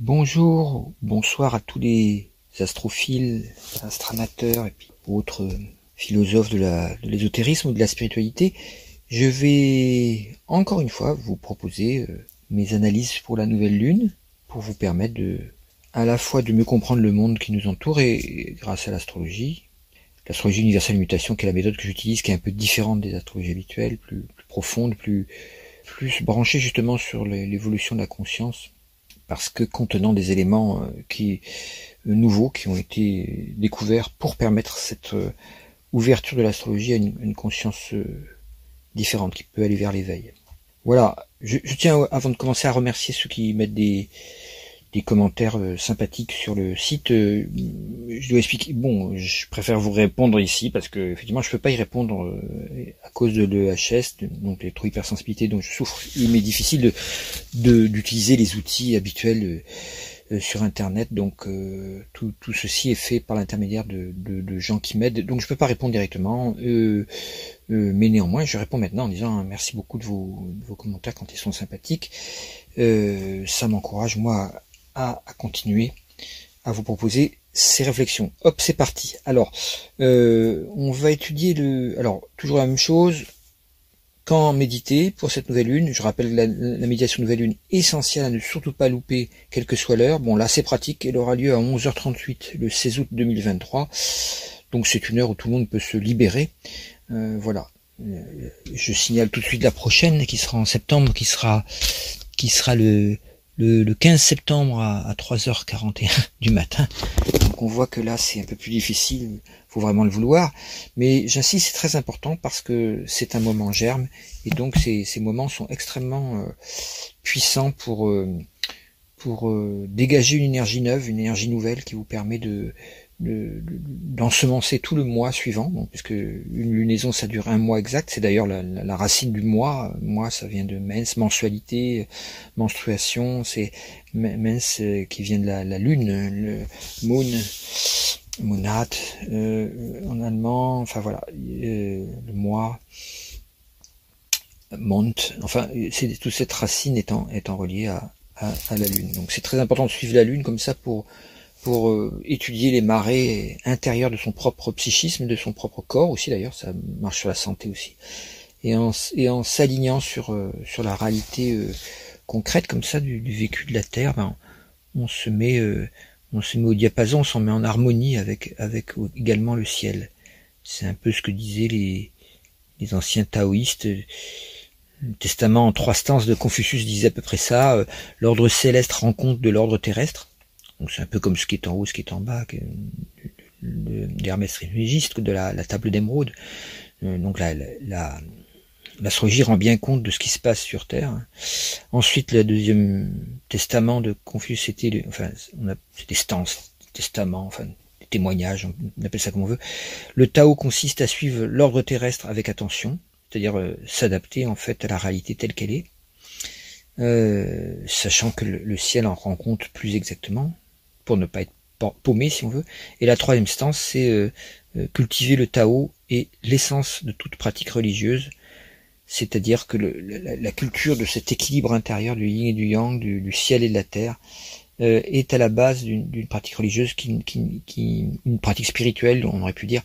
Bonjour, bonsoir à tous les astrophiles, astramateurs et autres philosophes de l'ésotérisme ou de la spiritualité. Je vais encore une fois vous proposer euh, mes analyses pour la nouvelle lune pour vous permettre de à la fois de mieux comprendre le monde qui nous entoure et grâce à l'astrologie, l'astrologie universelle mutation qui est la méthode que j'utilise qui est un peu différente des astrologies habituelles, plus, plus profonde, plus plus branchée justement sur l'évolution de la conscience parce que contenant des éléments euh, qui euh, nouveaux qui ont été découverts pour permettre cette euh, ouverture de l'astrologie à une, conscience différente qui peut aller vers l'éveil. Voilà, je, tiens avant de commencer à remercier ceux qui mettent des, des commentaires euh, sympathiques sur le site. Euh, je dois expliquer. Bon, je préfère vous répondre ici parce que effectivement, je peux pas y répondre euh, à cause de l'EHS, donc les trop hypersensibilité dont je souffre. Il m'est difficile de d'utiliser les outils habituels sur Internet. Donc tout, tout ceci est fait par l'intermédiaire de, de, gens qui m'aident. Donc je peux pas répondre directement. mais néanmoins, je réponds maintenant en disant merci beaucoup de vos, de vos commentaires quand ils sont sympathiques. ça m'encourage moi à, continuer à vous proposer ces réflexions. Hop, c'est parti. Alors, euh, on va étudier le. Alors, toujours la même chose. Quand méditer pour cette nouvelle lune, je rappelle la, la méditation nouvelle lune essentielle à ne surtout pas louper, quelle que soit l'heure. Bon, là, c'est pratique. Elle aura lieu à 11h38 le 16 août 2023. Donc, c'est une heure où tout le monde peut se libérer. Euh, voilà. Euh, je signale tout de suite la prochaine, qui sera en septembre, qui sera, qui sera le, le, 15 septembre à, 3h41 du matin. Donc on voit que là c'est un peu plus difficile, faut vraiment le vouloir. Mais j'insiste, c'est très important parce que c'est un moment germe et donc ces, moments sont extrêmement euh, puissants pour euh, pour euh, dégager une énergie neuve, une énergie nouvelle qui vous permet de d'ensemencer tout le mois suivant, puisque une lunaison ça dure un mois exact, c'est d'ailleurs la, racine du mois, mois ça vient de mens, mensualité, menstruation, c'est mens euh, qui vient de la, lune, le moon, monat euh, en allemand, enfin voilà, euh, le mois, mont, enfin c'est toute cette racine étant, reliée à, à la lune. Donc c'est très important de suivre la lune comme ça pour pour euh, étudier les marées intérieures de son propre psychisme, de son propre corps aussi d'ailleurs, ça marche sur la santé aussi. Et en, et en s'alignant sur, euh, sur la réalité euh, concrète comme ça du, vécu de la Terre, ben, on se met on se met au diapason, on s'en met en harmonie avec, avec également le ciel. C'est un peu ce que disaient les, les anciens taoïstes. Le testament en trois stances de Confucius disait à peu près ça. L'ordre céleste rend compte de l'ordre terrestre. Donc c'est un peu comme ce qui est en haut, ce qui est en bas, l'Hermès Trismégiste, de la, la table d'émeraude. Euh, donc la, la, l'astrologie rend bien compte de ce qui se passe sur Terre. Ensuite, le deuxième testament de Confucius, c'était, enfin, on a, c'était stances, testament, enfin, des témoignages, on appelle ça comme on veut. Le Tao consiste à suivre l'ordre terrestre avec attention, c'est-à-dire euh, s'adapter en fait à la réalité telle qu'elle est, euh, sachant que le, le, ciel en rend compte plus exactement, pour ne pas être paumé si on veut. Et la troisième stance, c'est euh, euh, cultiver le Tao et l'essence de toute pratique religieuse, c'est-à-dire que la, culture de cet équilibre intérieur du yin et du yang, du, ciel et de la terre, euh, est à la base d'une pratique religieuse, qui, une pratique spirituelle, on aurait pu dire,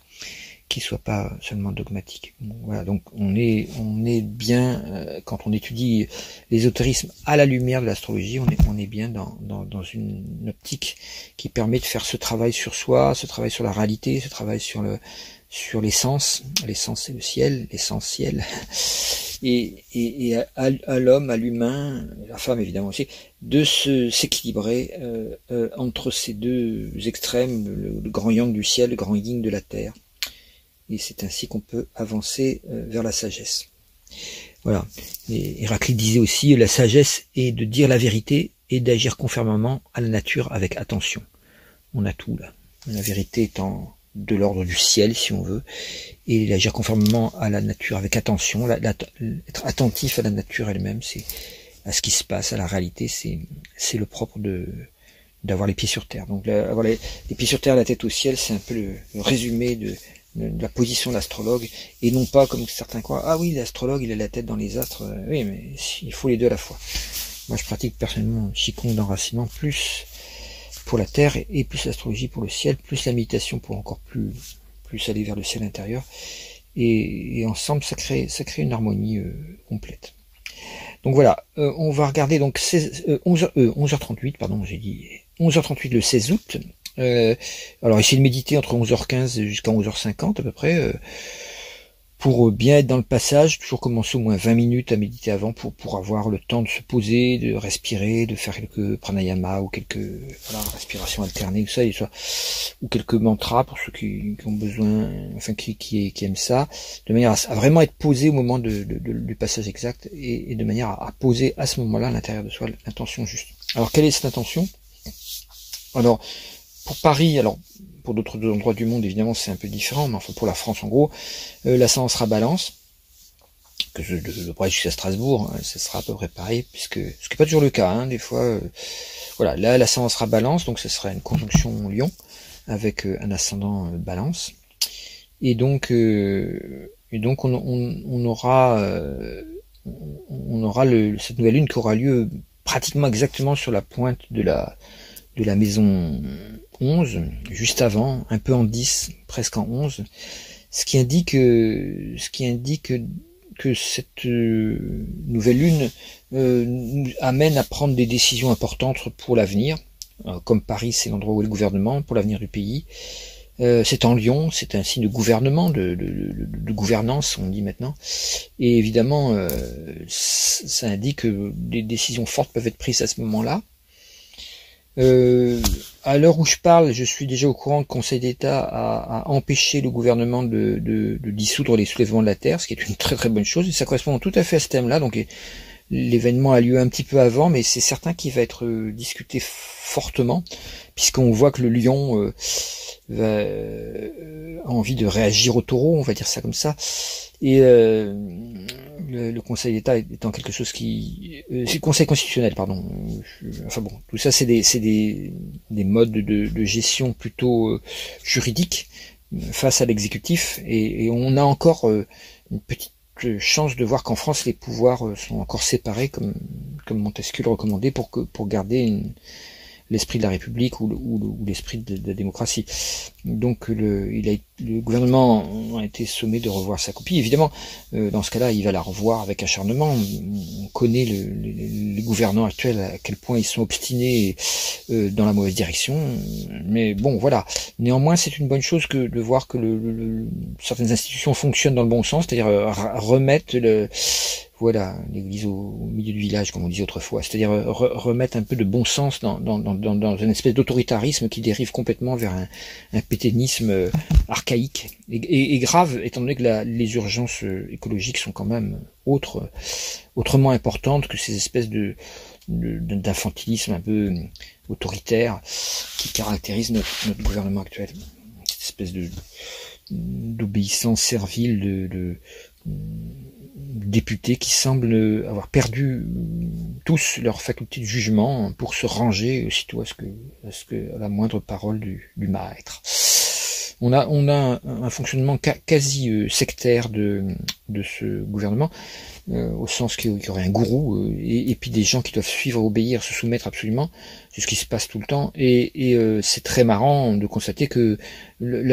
qui soit pas seulement dogmatique. voilà, donc on est on est bien euh, quand on étudie l'ésotérisme à la lumière de l'astrologie, on est on est bien dans, dans, une, optique qui permet de faire ce travail sur soi, ce travail sur la réalité, ce travail sur le sur l'essence, l'essence c'est le ciel, l'essentiel, et, et, à, l'homme, à l'humain, la femme évidemment aussi, de se s'équilibrer euh, euh, entre ces deux extrêmes, le, le, grand yang du ciel, le grand yin de la terre et c'est ainsi qu'on peut avancer euh, vers la sagesse. Voilà. Héraclite disait aussi, la sagesse est de dire la vérité et d'agir conformément à la nature avec attention. On a tout là. La vérité étant de l'ordre du ciel, si on veut, et d'agir conformément à la nature avec attention, être attentif à la nature elle-même, c'est à ce qui se passe, à la réalité, c'est le propre d'avoir les pieds sur terre. Donc avoir les, pieds sur terre, la tête au ciel, c'est un peu le résumé de la position d'astrologue et non pas comme certains croient ah oui l'astrologue il a la tête dans les astres oui mais il faut les deux à la fois Moi, je pratique personnellement Qigong d'enracinement plus pour la terre et plus l'astrologie pour le ciel, plus la méditation pour encore plus, plus aller vers le ciel intérieur. Et, ensemble, ça crée, ça crée une harmonie euh, complète. Donc voilà, euh, on va regarder donc 16, 11, 11h38, pardon, j'ai dit 11h38 le 16 août. Alors essayez de méditer entre 11h15 jusqu'à 11h50 à peu près pour bien être dans le passage, toujours commencer au moins 20 minutes à méditer avant pour, pour avoir le temps de se poser, de respirer, de faire quelques pranayama ou quelques voilà, respirations alternées ou ça, et ou quelques mantras pour ceux qui, ont besoin, enfin qui, qui, qui, aiment ça, de manière à, vraiment être posé au moment de, du passage exact et, de manière à, poser à ce moment-là à l'intérieur de soi l'intention juste. Alors quelle est cette intention? Alors pour Paris, alors pour d'autres endroits du monde, évidemment, c'est un peu différent, mais enfin pour la France, en gros, euh, l'ascendant sera balance, que je le jusqu'à Strasbourg, hein, ce sera à peu près pareil, puisque ce qui n'est pas toujours le cas, hein, des fois, euh, voilà, là l'ascendant sera balance, donc ce sera une conjonction Lion avec euh, un ascendant balance, et donc, et donc on, on, aura, on aura le, cette nouvelle lune qui aura lieu pratiquement exactement sur la pointe de la de la maison 11, juste avant, un peu en 10, presque en 11, ce qui indique, que cette euh, nouvelle lune euh, nous amène à prendre des décisions importantes pour l'avenir. Euh, comme Paris, c'est l'endroit où est le gouvernement, pour l'avenir du pays. c'est en Lyon, c'est un signe de gouvernement, de, gouvernance, on dit maintenant. Et évidemment, ça indique que des décisions fortes peuvent être prises à ce moment-là. Euh, à l'heure où je parle, je suis déjà au courant que le Conseil d'État a, empêché le gouvernement de, dissoudre les soulèvements de la Terre, ce qui est une très très bonne chose, et ça correspond tout à fait à ce thème-là. Donc l'événement a lieu un petit peu avant, mais c'est certain qu'il va être euh, discuté fortement, puisqu'on voit que le lion euh, va, a envie de réagir au taureau, on va dire ça comme ça, et le, Conseil d'État étant quelque chose qui, euh, c'est le Conseil constitutionnel, pardon. enfin bon, tout ça c'est des, des, des modes de, de gestion plutôt euh, juridiques euh, face à l'exécutif, et, et, on a encore une petite chance de voir qu'en France les pouvoirs sont encore séparés, comme, comme Montesquieu le recommandait, pour que, pour garder une, l'esprit de la République ou, l'esprit de, la démocratie. Donc le, il a, le gouvernement a été sommé de revoir sa copie. Évidemment, euh, dans ce cas-là, il va la revoir avec acharnement. On connaît le, les gouvernants actuels à quel point ils sont obstinés euh, dans la mauvaise direction. Mais bon, voilà. Néanmoins, c'est une bonne chose que de voir que certaines institutions fonctionnent dans le bon sens, c'est-à-dire euh, remettre le voilà, l'église au, milieu du village, comme on disait autrefois, c'est-à-dire euh, remettre un peu de bon sens dans, une espèce d'autoritarisme qui dérive complètement vers un, péténisme euh, archaïque et, grave, étant donné que les urgences euh, écologiques sont quand même autrement importantes que ces espèces d'infantilisme un peu autoritaire qui caractérise notre, gouvernement actuel. Cette espèce d'obéissance servile de députés qui semblent avoir perdu tous leur faculté de jugement pour se ranger aussitôt à ce que, à, la moindre parole du, du maître. On a, on a un, fonctionnement quasi euh, sectaire de, de ce gouvernement euh, au sens qu'il y aurait un gourou, euh, et, puis des gens qui doivent suivre, obéir, se soumettre absolument. C'est ce qui se passe tout le temps. Et, euh, c'est très marrant de constater que le,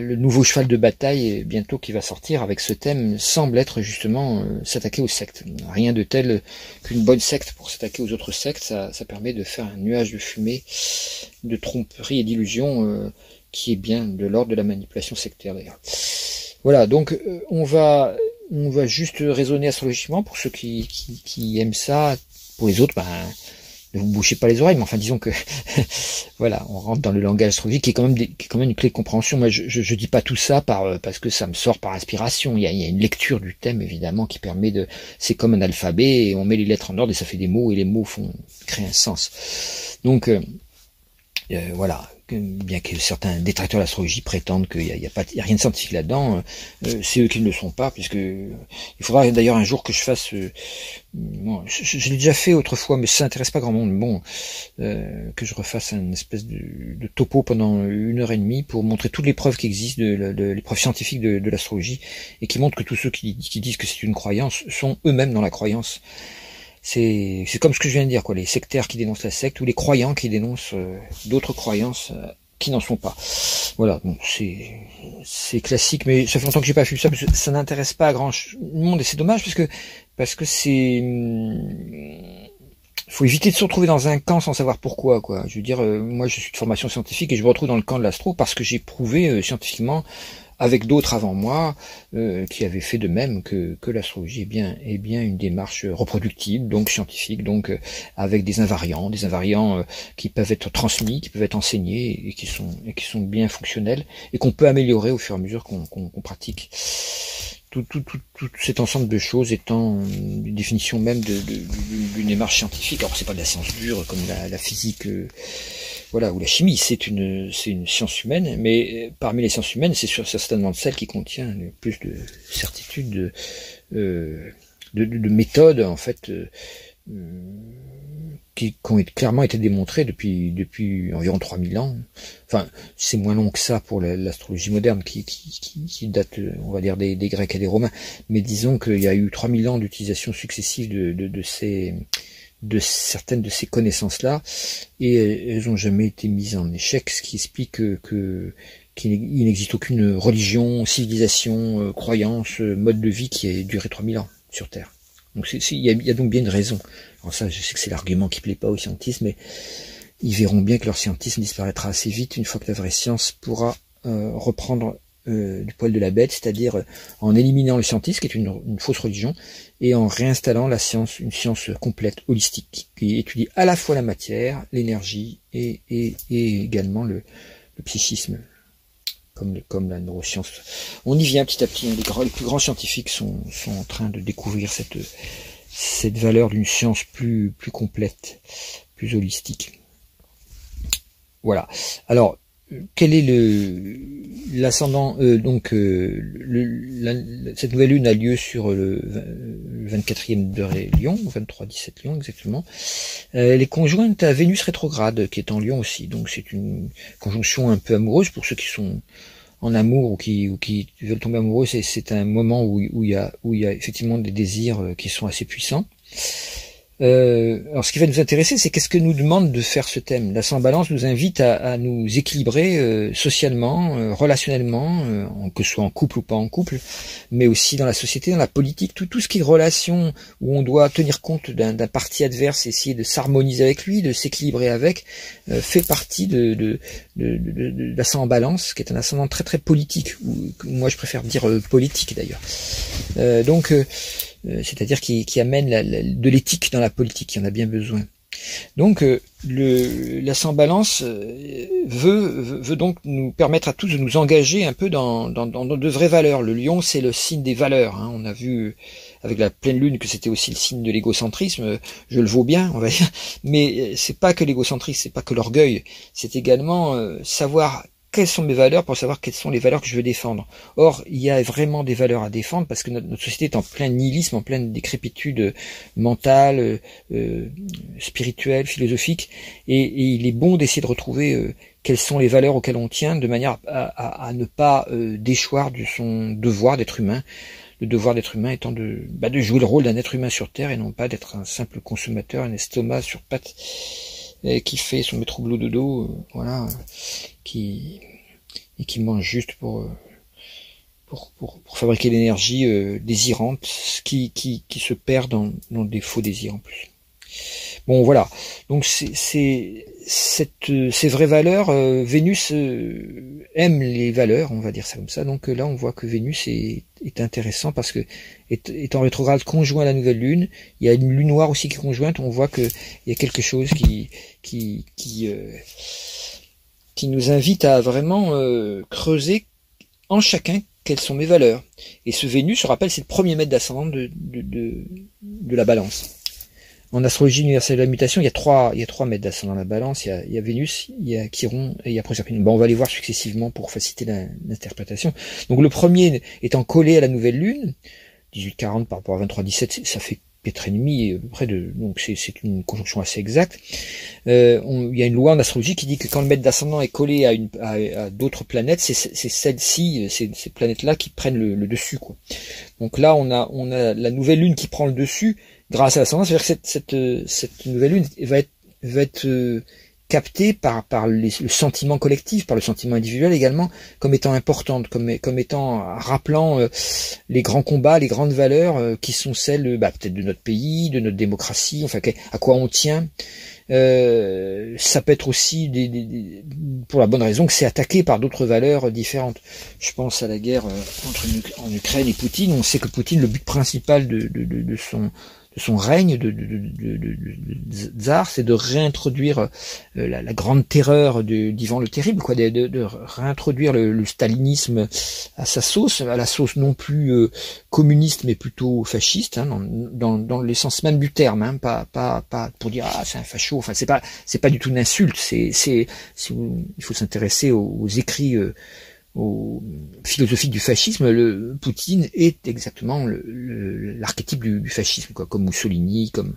le, nouveau cheval de bataille, bientôt qui va sortir avec ce thème, semble être justement s'attaquer aux sectes. Rien de tel qu'une bonne secte pour s'attaquer aux autres sectes. Ça, ça, permet de faire un nuage de fumée, de tromperie et d'illusion qui est bien de l'ordre de la manipulation sectaire d'ailleurs. Voilà, donc on va on va juste raisonner astrologiquement pour ceux qui, aiment ça. Pour les autres, ben, ne vous bouchez pas les oreilles, mais enfin disons que voilà, on rentre dans le langage astrologique qui est quand même, est quand même une clé de compréhension. Moi, je, je, dis pas tout ça par euh, parce que ça me sort par inspiration. Il y, a, une lecture du thème évidemment qui permet de. C'est comme un alphabet et on met les lettres en ordre et ça fait des mots et les mots font créer un sens. Donc euh, euh, voilà, bien que certains détracteurs de l'astrologie prétendent qu'il n'y a, rien de scientifique là-dedans, euh, euh, c'est eux qui ne le sont pas, puisque il faudra d'ailleurs un jour que je fasse, euh, je, l'ai déjà fait autrefois, mais ça n'intéresse pas grand monde, bon, que je refasse une espèce de, topo pendant une heure et demie pour montrer toutes les preuves qui existent, les preuves scientifiques de, l'astrologie, et qui montrent que tous ceux qui disent que c'est une croyance sont eux-mêmes dans la croyance c'est comme ce que je viens de dire quoi, les sectaires qui dénoncent la secte ou les croyants qui dénoncent euh, d'autres croyances euh, qui n'en sont pas. Voilà, c'est classique, mais ça fait longtemps que j'ai pas vu ça, parce que ça n'intéresse pas à grand monde et c'est dommage parce que parce que c'est hum, faut éviter de se retrouver dans un camp sans savoir pourquoi quoi. Je veux dire, euh, moi je suis de formation scientifique et je me retrouve dans le camp de l'astro parce que j'ai prouvé scientifiquement avec d'autres avant moi euh, qui avaient fait de même que, que l'astrologie est bien, est bien une démarche reproductible, donc scientifique, donc euh, avec des invariants, des invariants euh, qui peuvent être transmis, qui peuvent être enseignés et qui sont, et qui sont bien fonctionnels et qu'on peut améliorer au fur et à mesure qu'on pratique. Tout, tout, tout, tout, cet ensemble de choses étant une définition même d'une démarche scientifique. Alors c'est pas de la science dure comme la, physique voilà, ou la chimie, c'est une, c'est une science humaine, mais euh, parmi les sciences humaines, c'est certainement celle qui contient le plus de certitude, de, euh, de, de, méthodes, en fait, euh, qui, qui, ont clairement été démontrées depuis, depuis environ 3000 ans. Enfin, c'est moins long que ça pour l'astrologie moderne, qui, qui, qui, date, on va dire, des, Grecs et des Romains, mais disons qu'il y a eu 3000 ans d'utilisation successive de, de, de ces de certaines de ces connaissances-là, et elles n'ont jamais été mises en échec, ce qui explique que, qu'il n'existe aucune religion, civilisation, euh, croyance, euh, mode de vie qui ait duré 3000 ans sur Terre. Donc il y, a, donc bien une raison. Alors ça, je sais que c'est l'argument qui plaît pas aux scientistes, mais ils verront bien que leur scientisme disparaîtra assez vite une fois que la vraie science pourra euh, reprendre euh, du poil de la bête, c'est-à-dire euh, en éliminant le scientisme, qui est une, fausse religion, et en réinstallant la science, une science complète, holistique, qui étudie à la fois la matière, l'énergie et, également le, psychisme, comme, la neuroscience. On y vient petit à petit, hein. les, plus grands scientifiques sont en train de découvrir cette, cette valeur d'une science plus, plus complète, plus holistique. Voilà. Alors, quel est le l'ascendant euh, donc euh, cette nouvelle lune a lieu sur le, 24e degré Lion, 23-17 Lion exactement. Euh, elle est conjointe à Vénus rétrograde qui est en Lion aussi, donc c'est une conjonction un peu amoureuse pour ceux qui sont en amour ou qui ou qui veulent tomber amoureux. C'est un moment où, il y a où il y a effectivement des désirs qui sont assez puissants. Euh, alors, ce qui va nous intéresser, c'est qu'est-ce que nous demande de faire ce thème? La sans balance nous invite à, nous équilibrer euh, socialement, euh, relationnellement, que ce soit en couple ou pas en couple, mais aussi dans la société, dans la politique, tout, tout ce qui est relation où on doit tenir compte d'un parti adverse, essayer de s'harmoniser avec lui, de s'équilibrer avec, fait partie de, de, de, de, la sans balance, qui est un ascendant très très politique, ou moi je préfère dire politique d'ailleurs. donc euh, c'est-à-dire qui, amène de l'éthique dans la politique, il y en a bien besoin. Donc euh, le, la sans balance euh, veut, veut donc nous permettre à tous de nous engager un peu dans, dans, de vraies valeurs. Le lion, c'est le signe des valeurs. Hein. On a vu avec la pleine lune que c'était aussi le signe de l'égocentrisme. Je le vaux bien, on va dire. Mais c'est pas que l'égocentrisme, c'est pas que l'orgueil. C'est également savoir quelles sont mes valeurs pour savoir quelles sont les valeurs que je veux défendre. Or, il y a vraiment des valeurs à défendre parce que notre, société est en plein nihilisme, en pleine décrépitude mentale, euh, spirituelle, philosophique, et, il est bon d'essayer de retrouver euh, quelles sont les valeurs auxquelles on tient de manière à, ne pas euh, déchoir de son devoir d'être humain. Le devoir d'être humain étant de, bah, de jouer le rôle d'un être humain sur Terre et non pas d'être un simple consommateur, un estomac sur pattes qui fait son métro boulot dodo, euh, voilà, qui et qui mange juste pour euh, pour, pour, pour fabriquer l'énergie euh, désirante, qui, qui, qui se perd dans, dans des faux désirs en plus. Bon voilà, donc c'est cette ces vraies valeurs. Vénus aime les valeurs, on va dire ça comme ça. Donc là, on voit que Vénus est, intéressant parce que est, en rétrograde conjoint à la nouvelle lune. Il y a une lune noire aussi qui est conjointe. On voit que il y a quelque chose qui qui qui, euh, qui nous invite à vraiment euh, creuser en chacun quelles sont mes valeurs. Et ce Vénus, je rappelle, c'est le premier mètre d'ascendant de, de, de, la balance. En astrologie universelle de la mutation, il y a trois, il y a trois mètres d'ascendant dans la balance. Il y, a, il y a Vénus, il y a Chiron et il y a Proserpine. Bon, on va les voir successivement pour faciliter l'interprétation. Donc le premier étant collé à la nouvelle lune, 18-40 par rapport à 23-17, ça fait quatre ennemis, près de donc c'est une conjonction assez exacte. Euh, il y a une loi en astrologie qui dit que quand le maître d'ascendant est collé à, d'autres planètes, c'est celles-ci, ces, ces planètes-là qui prennent le, dessus. Donc là, on a, la nouvelle lune qui prend le dessus grâce à l'ascendant. C'est-à-dire que cette, nouvelle lune va être, euh, captée par, le sentiment collectif, par le sentiment individuel également, comme étant importante, comme, étant rappelant euh, les grands combats, les grandes valeurs euh, qui sont celles bah, peut-être de notre pays, de notre démocratie, enfin à quoi on tient. Euh, ça peut être aussi pour la bonne raison que c'est attaqué par d'autres valeurs différentes. Je pense à la guerre entre en Ukraine et Poutine. On sait que Poutine, le but principal de, son son règne de, de, de, de tsar, c'est de réintroduire euh, la, la, grande terreur d'Ivan le Terrible, quoi, de, réintroduire le, stalinisme à sa sauce, à la sauce non plus euh, communiste mais plutôt fasciste, hein, dans, dans, dans l'essence même du terme, hein, pas, pas, pas pour dire ah c'est un facho, enfin c'est pas c'est pas du tout une insulte, c'est c'est il faut s'intéresser aux, écrits euh, aux philosophies du fascisme, le Poutine est exactement l'archétype du, fascisme, quoi, comme Mussolini, comme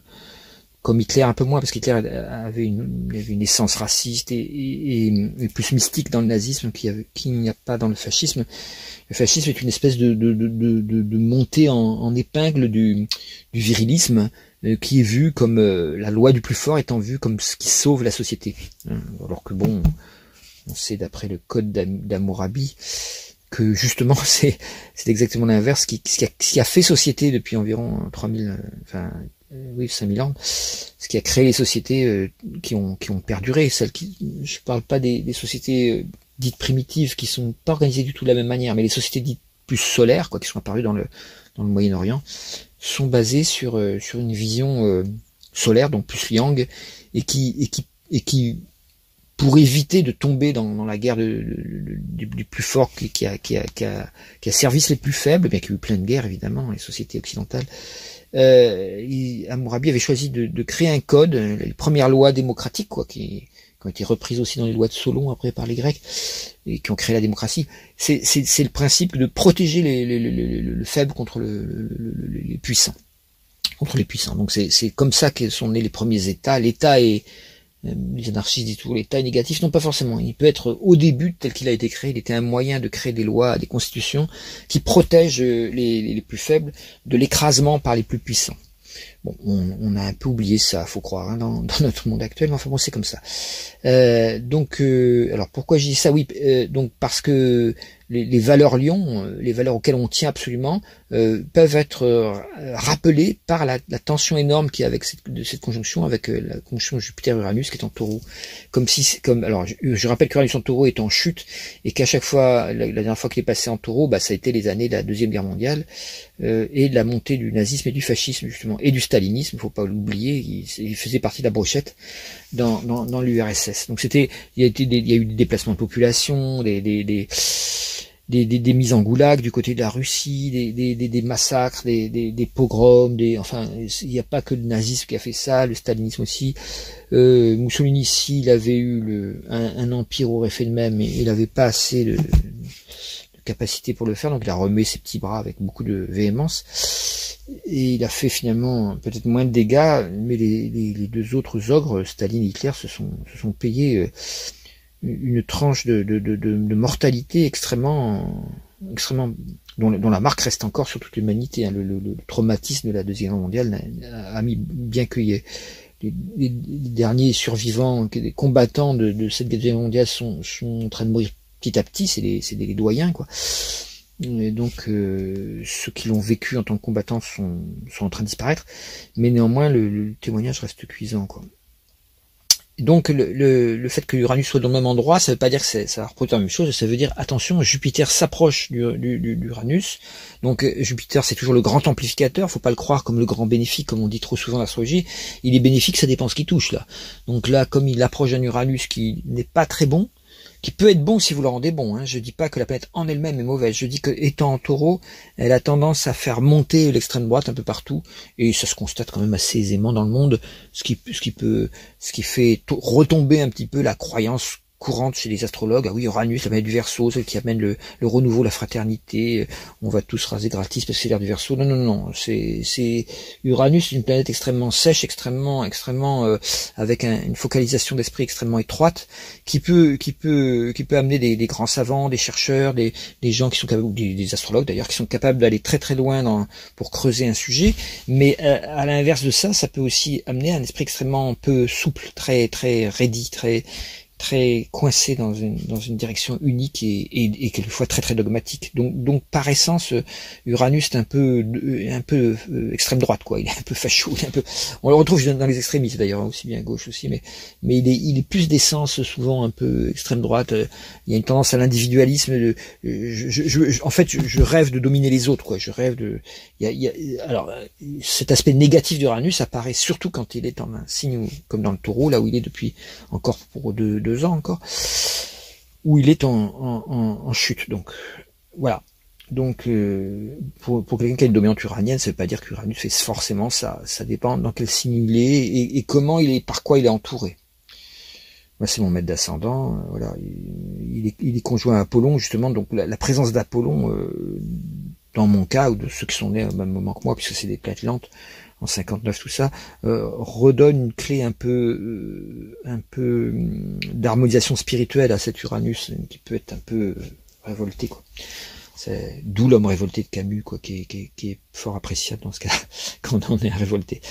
comme Hitler un peu moins, parce qu'Hitler avait une, une essence raciste et, et, plus mystique dans le nazisme qu'il n'y a pas dans le fascisme. Le fascisme est une espèce de, de, de, de montée en, en, épingle du, du virilisme euh, qui est vu comme euh, la loi du plus fort étant vue comme ce qui sauve la société. Hein, alors que bon, on sait d'après le code d'Amourabi que justement c'est exactement l'inverse qui, qui, a fait société depuis environ 3000 euh, enfin euh, oui 5000 ans ce qui a créé les sociétés euh, qui ont qui ont perduré celles qui je parle pas des, sociétés dites primitives qui sont pas organisées du tout de la même manière mais les sociétés dites plus solaires quoi qui sont apparues dans le dans le Moyen-Orient sont basées sur sur une vision solaire donc plus yang et qui pour éviter de tomber dans, la guerre du, plus fort qui, a, qui, a, qui, a, qui a servi les plus faibles, bien qu'il y a eu plein de guerres évidemment, les sociétés occidentales, euh, Amourabi avait choisi de, créer un code, les premières lois démocratiques, quoi, qui, ont été reprises aussi dans les lois de Solon après par les Grecs, et qui ont créé la démocratie. C'est le principe de protéger les, le faible contre les puissants. Contre les puissants. Donc c'est comme ça que sont nés les premiers États. L'État est les anarchistes disent toujours l'État est négatif, non pas forcément. Il peut être au début tel qu'il a été créé, il était un moyen de créer des lois, des constitutions qui protègent les, les plus faibles de l'écrasement par les plus puissants. Bon, on, a un peu oublié ça, faut croire, hein, dans, notre monde actuel, mais enfin bon, c'est comme ça. Euh, donc, euh, alors pourquoi je dis ça? Oui, euh, donc parce que les, valeurs Lyon, euh, les valeurs auxquelles on tient absolument, euh, peuvent être euh, rappelées par la, tension énorme a avec cette, de cette conjonction, avec la conjonction Jupiter-Uranus qui est en taureau. Comme si, comme alors, je, rappelle que Uranus en taureau est en chute et qu'à chaque fois, la, dernière fois qu'il est passé en taureau, bah, ça a été les années de la deuxième guerre mondiale et de la montée du nazisme et du fascisme justement et du stalinisme. Il faut pas l'oublier, il, faisait partie de la brochette dans, dans, dans l'URSS. Donc c'était, il y a il y a eu des déplacements de population, des, des, des des, des, des, mises en goulag du côté de la Russie, des, des, massacres, des, pogroms, des, enfin, il n'y a pas que le nazisme qui a fait ça, le stalinisme aussi. Euh, Mussolini, ici, il avait eu le, un, empire aurait fait le même, mais il n'avait pas assez de, capacité pour le faire, donc il a remis ses petits bras avec beaucoup de véhémence. Et il a fait finalement peut-être moins de dégâts, mais les, les, deux autres ogres, Staline et Hitler, se sont, se sont payés euh, une tranche de, mortalité extrêmement, extrêmement dont, la marque reste encore sur toute l'humanité. Hein. Le, traumatisme de la deuxième guerre mondiale a, mis bien que les, les, derniers survivants, les combattants de, de cette guerre mondiale sont, sont en train de mourir petit à petit. C'est des, des doyens quoi. Et donc euh, ceux qui l'ont vécu en tant que combattants sont, sont en train de disparaître, mais néanmoins le, le témoignage reste cuisant quoi donc le, le, fait que Uranus soit dans le même endroit, ça ne veut pas dire que ça reproduit la même chose, ça veut dire attention, Jupiter s'approche du, du, d'Uranus. Donc euh, Jupiter c'est toujours le grand amplificateur, faut pas le croire comme le grand bénéfique, comme on dit trop souvent dans l'astrologie. Il est bénéfique, ça dépend ce qui touche là. Donc là, comme il approche d'un Uranus qui n'est pas très bon, qui peut être bon si vous le rendez bon. Hein. Je dis pas que la planète en elle-même est mauvaise. Je dis que étant en taureau, elle a tendance à faire monter l'extrême droite un peu partout, et ça se constate quand même assez aisément dans le monde, ce qui, ce qui peut, ce qui fait retomber un petit peu la croyance courante chez les astrologues. Ah oui, Uranus, la planète du Verseau, celle qui amène le, renouveau, la fraternité. On va tous raser gratis parce que c'est l'air du Verseau. Non, non, non. C'est, c'est Uranus, une planète extrêmement sèche, extrêmement, extrêmement euh, avec une focalisation d'esprit extrêmement étroite, qui peut, qui peut, qui peut amener des, grands savants, des chercheurs, des, gens qui sont capables, des, astrologues d'ailleurs, qui sont capables d'aller très très loin pour creuser un sujet. Mais euh, à l'inverse de ça, ça peut aussi amener un esprit extrêmement peu souple, très très raidi, très très coincé dans une, dans une direction unique et, et, et, quelquefois très très dogmatique. Donc, donc par essence, Uranus est un peu un peu euh, extrême droite quoi. Il est un peu facho, il est un peu. On le retrouve dans les extrémistes d'ailleurs, hein, aussi bien gauche aussi, mais mais il est il est plus d'essence souvent un peu extrême droite. Il y a une tendance à l'individualisme. Je, je, je, en fait, je, rêve de dominer les autres quoi. Je rêve de. Il y a, il y a, alors cet aspect négatif d'Uranus apparaît surtout quand il est en un signe comme dans le Taureau, là où il est depuis encore pour deux deux ans encore, où il est en, chute. Donc voilà. Donc euh, pour, quelqu'un qui a une dominante uranienne, ça veut pas dire qu'Uranus fait forcément ça. Ça dépend dans quel signe il est et, comment il est, par quoi il est entouré. Moi, c'est mon maître d'ascendant. Euh, voilà, il, est, conjoint à Apollon justement. Donc la, présence d'Apollon, euh, dans mon cas ou de ceux qui sont nés au même moment que moi, puisque c'est des planètes lentes, en 59 tout ça, euh, redonne une clé un peu, euh, un peu hum, d'harmonisation spirituelle à cet Uranus qui peut être un peu euh, révolté quoi. C'est d'où l'homme révolté de Camus quoi, qui est, qui, qui est, fort appréciable dans ce cas quand on est révolté.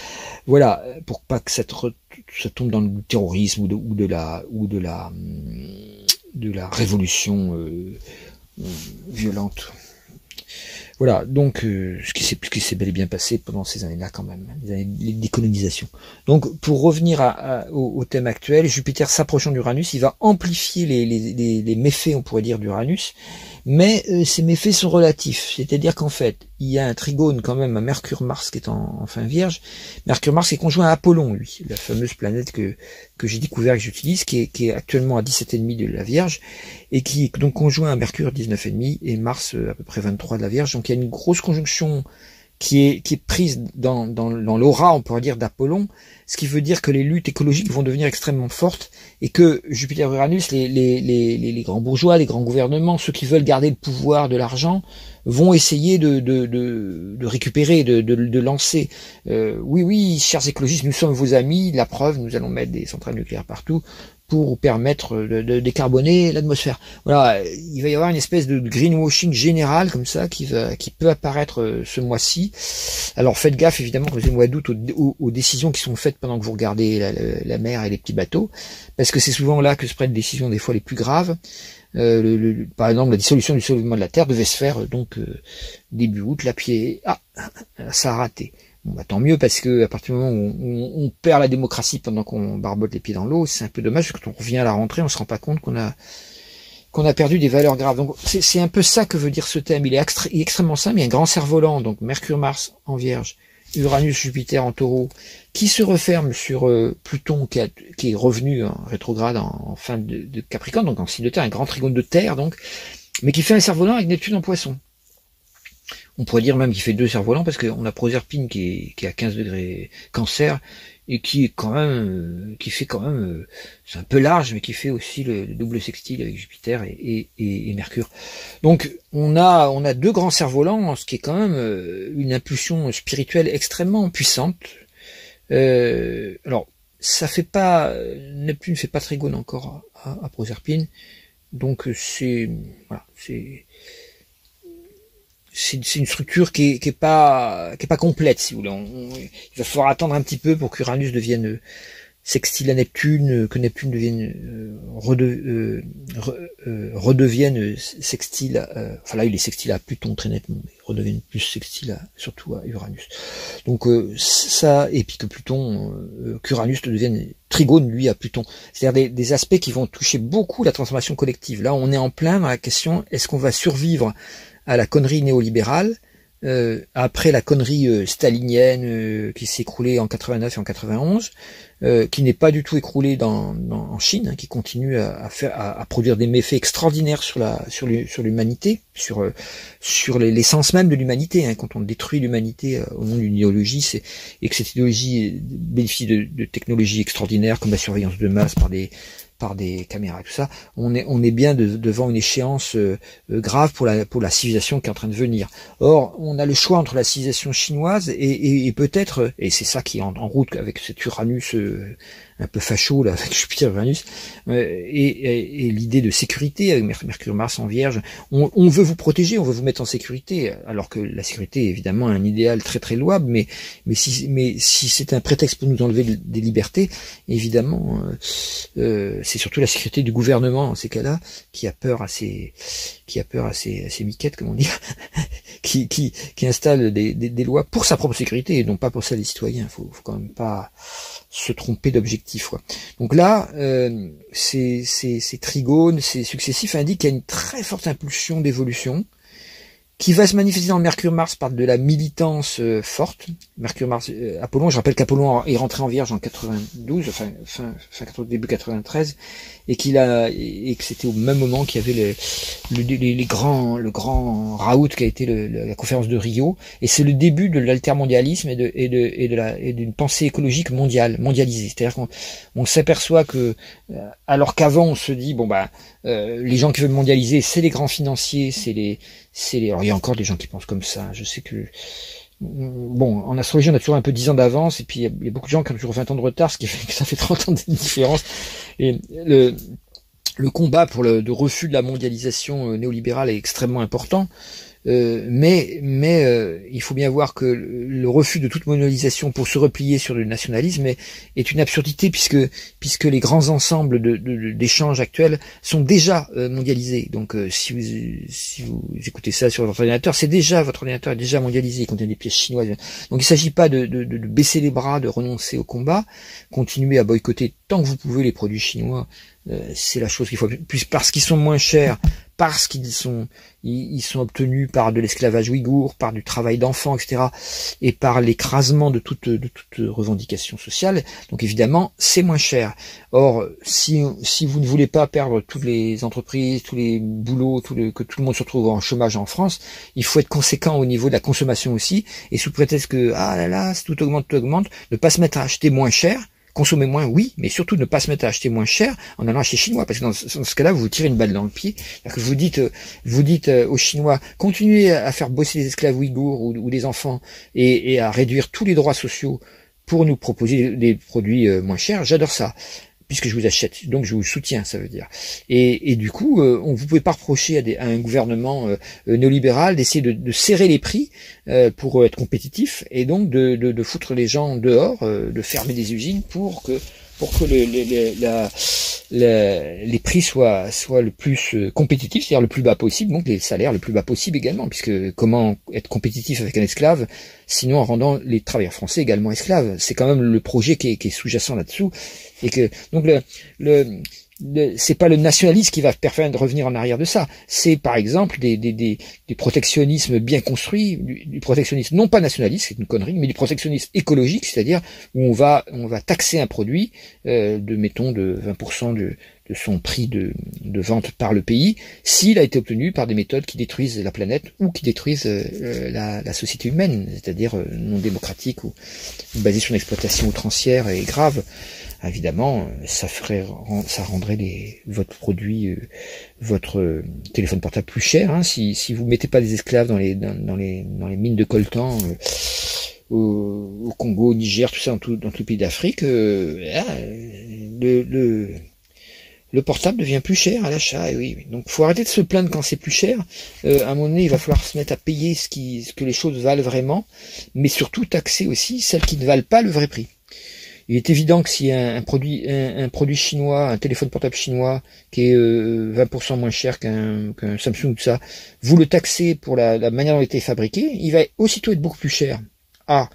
Voilà, pour pas que cette ça tombe dans le terrorisme ou de, ou de la ou de la hum, de la révolution violente. Voilà, donc euh, ce qui s'est bel et bien passé pendant ces années-là quand même, les années de. Donc pour revenir au, thème actuel, Jupiter s'approchant d'Uranus, il va amplifier les, méfaits, on pourrait dire, d'Uranus, mais euh, ces méfaits sont relatifs, c'est-à-dire qu'en fait, il y a un trigone quand même à Mercure-Mars qui est en, fin vierge. Mercure-Mars est conjoint à Apollon, lui, la fameuse planète que, que j'ai découvert et que j'utilise, qui est, qui est actuellement à 17,5 de la Vierge, et qui est donc conjoint à Mercure 19,5 et Mars euh, à peu près 23 de la Vierge. Donc il y a une grosse conjonction qui est, qui est prise dans, dans, l'aura, on pourrait dire, d'Apollon, ce qui veut dire que les luttes écologiques vont devenir extrêmement fortes et que Jupiter-Uranus, les, les, les, grands bourgeois, les grands gouvernements, ceux qui veulent garder le pouvoir de l'argent, vont essayer de, de, de, de récupérer, de, de, lancer. Euh, oui, oui, chers écologistes, nous sommes vos amis, la preuve, nous allons mettre des centrales nucléaires partout pour permettre de, décarboner l'atmosphère. Voilà, il va y avoir une espèce de greenwashing général comme ça qui va, qui peut apparaître euh, ce mois-ci. Alors faites gaffe évidemment vous mois d'août aux, décisions qui sont faites pendant que vous regardez la, mer et les petits bateaux, parce que c'est souvent là que se prennent des décisions des fois les plus graves. Euh, par exemple, la dissolution du soulèvement de la Terre devait se faire euh, donc début août, la pied, ah, ça a raté. Bon, bah, tant mieux parce que à partir du moment où on, perd la démocratie pendant qu'on barbote les pieds dans l'eau, c'est un peu dommage. Quand on revient à la rentrée, on se rend pas compte qu'on a qu'on a perdu des valeurs graves. Donc c'est un peu ça que veut dire ce thème. Il est, extrêmement simple. Il y a un grand cerf-volant, donc Mercure-Mars en Vierge, Uranus-Jupiter en Taureau, qui se referme sur euh, Pluton qui, est revenu en rétrograde en, fin de, de, Capricorne, donc en signe de Terre, un grand trigone de Terre, donc, mais qui fait un cerf-volant avec Neptune en Poisson. On pourrait dire même qu'il fait deux cerfs-volants parce qu'on a Proserpine qui est, qui est à 15 degrés cancer et qui est quand même, euh, qui fait quand même, euh, c'est un peu large, mais qui fait aussi le, double sextile avec Jupiter et, Mercure. Donc on a, on a deux grands cerfs-volants, ce qui est quand même euh, une impulsion spirituelle extrêmement puissante. alors ça fait pas, Neptune fait pas trigone encore à, à Proserpine, donc c'est, voilà, c'est c'est une structure qui est, qui est pas qui est pas complète si vous voulez. il va falloir attendre un petit peu pour qu'Uranus devienne euh, sextile à Neptune, euh, que Neptune devienne euh, redevienne sextile. enfin là, il est sextile à Pluton très nettement, mais redevienne plus sextile surtout à Uranus. Donc ça, et puis que Pluton, qu'Uranus devienne trigone lui à Pluton. C'est-à-dire des, des aspects qui vont toucher beaucoup la transformation collective. Là, on est en plein dans la question est-ce qu'on va survivre à la connerie néolibérale, euh, après la connerie euh, stalinienne euh, qui s'est écroulée en 89 et en 91, qui n'est pas du tout écroulée dans, en Chine, hein, qui continue à, faire, à, produire des méfaits extraordinaires sur la sur l'humanité, sur sur l'essence même de l'humanité. Hein, quand on détruit l'humanité au nom d'une idéologie, et que cette idéologie bénéficie de, de technologies extraordinaires comme la surveillance de masse par des des caméras, tout ça, on est, on est bien devant une échéance euh, euh, grave pour la, pour la civilisation qui est en train de venir. Or, on a le choix entre la civilisation chinoise et, et, peut-être, et c'est ça qui est en, route avec cet Uranus un peu facho là avec Jupiter Uranus. Et, et, l'idée de sécurité avec Mercure Mars en Vierge. On, on, veut vous protéger on veut vous mettre en sécurité alors que la sécurité est évidemment un idéal très très louable mais mais si mais si c'est un prétexte pour nous enlever des libertés évidemment euh, euh, c'est surtout la sécurité du gouvernement en ces cas-là qui a peur à ses qui a peur à ses, à ses miquettes comme on dit qui, qui, qui installe des, des, des, lois pour sa propre sécurité et non pas pour celle des citoyens. Faut, faut quand même pas se tromper d'objectif. Donc là, euh, ces, trigones, ces successifs indiquent qu'il y a une très forte impulsion d'évolution qui va se manifester dans Mercure-Mars par de la militance euh, forte. Mercure-Mars, euh, Apollon, je rappelle qu'Apollon est rentré en Vierge en 92, enfin fin, fin début 93, et qu'il a et que c'était au même moment qu'il y avait le, les, les, grands, le grand raout qui a été le, la conférence de Rio, et c'est le début de l'altermondialisme et de et de et de la et d'une pensée écologique mondiale, mondialisée. C'est-à-dire qu'on on s'aperçoit que euh, alors qu'avant on se dit bon bah les gens qui veulent mondialiser, c'est les grands financiers, c'est les c'est il y a encore des gens qui pensent comme ça. Je sais que bon, en astrologie, on a toujours un peu 10 ans d'avance, et puis il y, a beaucoup de gens qui ont toujours 20 ans de retard, ce qui fait que ça fait 30 ans de différence. Et le, combat pour le de refus de la mondialisation euh, néolibérale est extrêmement important. Euh, mais mais euh, il faut bien voir que le refus de toute mondialisation pour se replier sur le nationalisme est, une absurdité puisque puisque les grands ensembles d'échanges de, actuels sont déjà euh, mondialisés. Donc si vous si vous écoutez ça sur votre ordinateur, c'est déjà votre ordinateur est déjà mondialisé, il contient des pièces chinoises. Donc il ne s'agit pas de, de, baisser les bras, de renoncer au combat, continuer à boycotter tant que vous pouvez les produits chinois. c'est la chose qu'il faut, plus parce qu'ils sont moins chers, parce qu'ils sont ils, sont obtenus par de l'esclavage ouïghour, par du travail d'enfants, etc., et par l'écrasement de toute, de toute revendication sociale. Donc évidemment, c'est moins cher. Or, si, si vous ne voulez pas perdre toutes les entreprises, tous les boulots, que tout le monde se retrouve en chômage en France, il faut être conséquent au niveau de la consommation aussi, et sous prétexte que ah là là, tout augmente, tout augmente, ne pas se mettre à acheter moins cher, Consommer moins, oui, mais surtout ne pas se mettre à acheter moins cher en allant acheter chinois, parce que dans ce, cas-là, vous tirez une balle dans le pied. Vous dites, euh, vous dites euh, aux Chinois, continuez à faire bosser les esclaves ouïghours ou, ou des enfants et, à réduire tous les droits sociaux pour nous proposer des produits euh, moins chers. J'adore ça puisque je vous achète, donc je vous soutiens, ça veut dire. Et, du coup, euh, on vous pouvez pas reprocher à, un gouvernement euh, euh, néolibéral d'essayer de, serrer les prix pour être compétitif et donc de, de, foutre les gens dehors, de fermer des usines pour que pour que le, la, les prix soient, soient le plus compétitifs, c'est-à-dire le plus bas possible, donc les salaires le plus bas possible également, puisque comment être compétitif avec un esclave, sinon en rendant les travailleurs français également esclaves. C'est quand même le projet qui est, qui est sous-jacent là-dessous. Et que donc le, le c'est pas le nationalisme qui va permettre de revenir en arrière de ça. C'est par exemple des, des, protectionnismes bien construits, du, protectionnisme non pas nationaliste, c'est une connerie, mais du protectionnisme écologique, c'est-à-dire où on va on va taxer un produit euh, de mettons de 20% de, de son prix de, de, vente par le pays s'il a été obtenu par des méthodes qui détruisent la planète ou qui détruisent euh, la, la, société humaine, c'est-à-dire euh, non démocratique ou, basée sur l'exploitation outrancière et grave évidemment, ça ferait, ça rendrait les, votre produit, euh, votre euh, téléphone portable plus cher. Hein, si, si vous mettez pas des esclaves dans les, dans, les, dans les mines de coltan euh, au, Congo, au Niger, tout ça, dans tout, dans tout le pays d'Afrique, ah, le, le, le portable devient plus cher à l'achat. Et oui, donc faut arrêter de se plaindre quand c'est plus cher. à un moment donné, il va falloir se mettre à payer ce, qui, ce que les choses valent vraiment, mais surtout taxer aussi celles qui ne valent pas le vrai prix. Il est évident que si un, produit, un, produit chinois, un téléphone portable chinois qui est 20% euh, moins cher qu'un Samsung ou tout ça, vous le taxez pour la, manière dont il a fabriqué, il va aussitôt être beaucoup plus cher. Ah,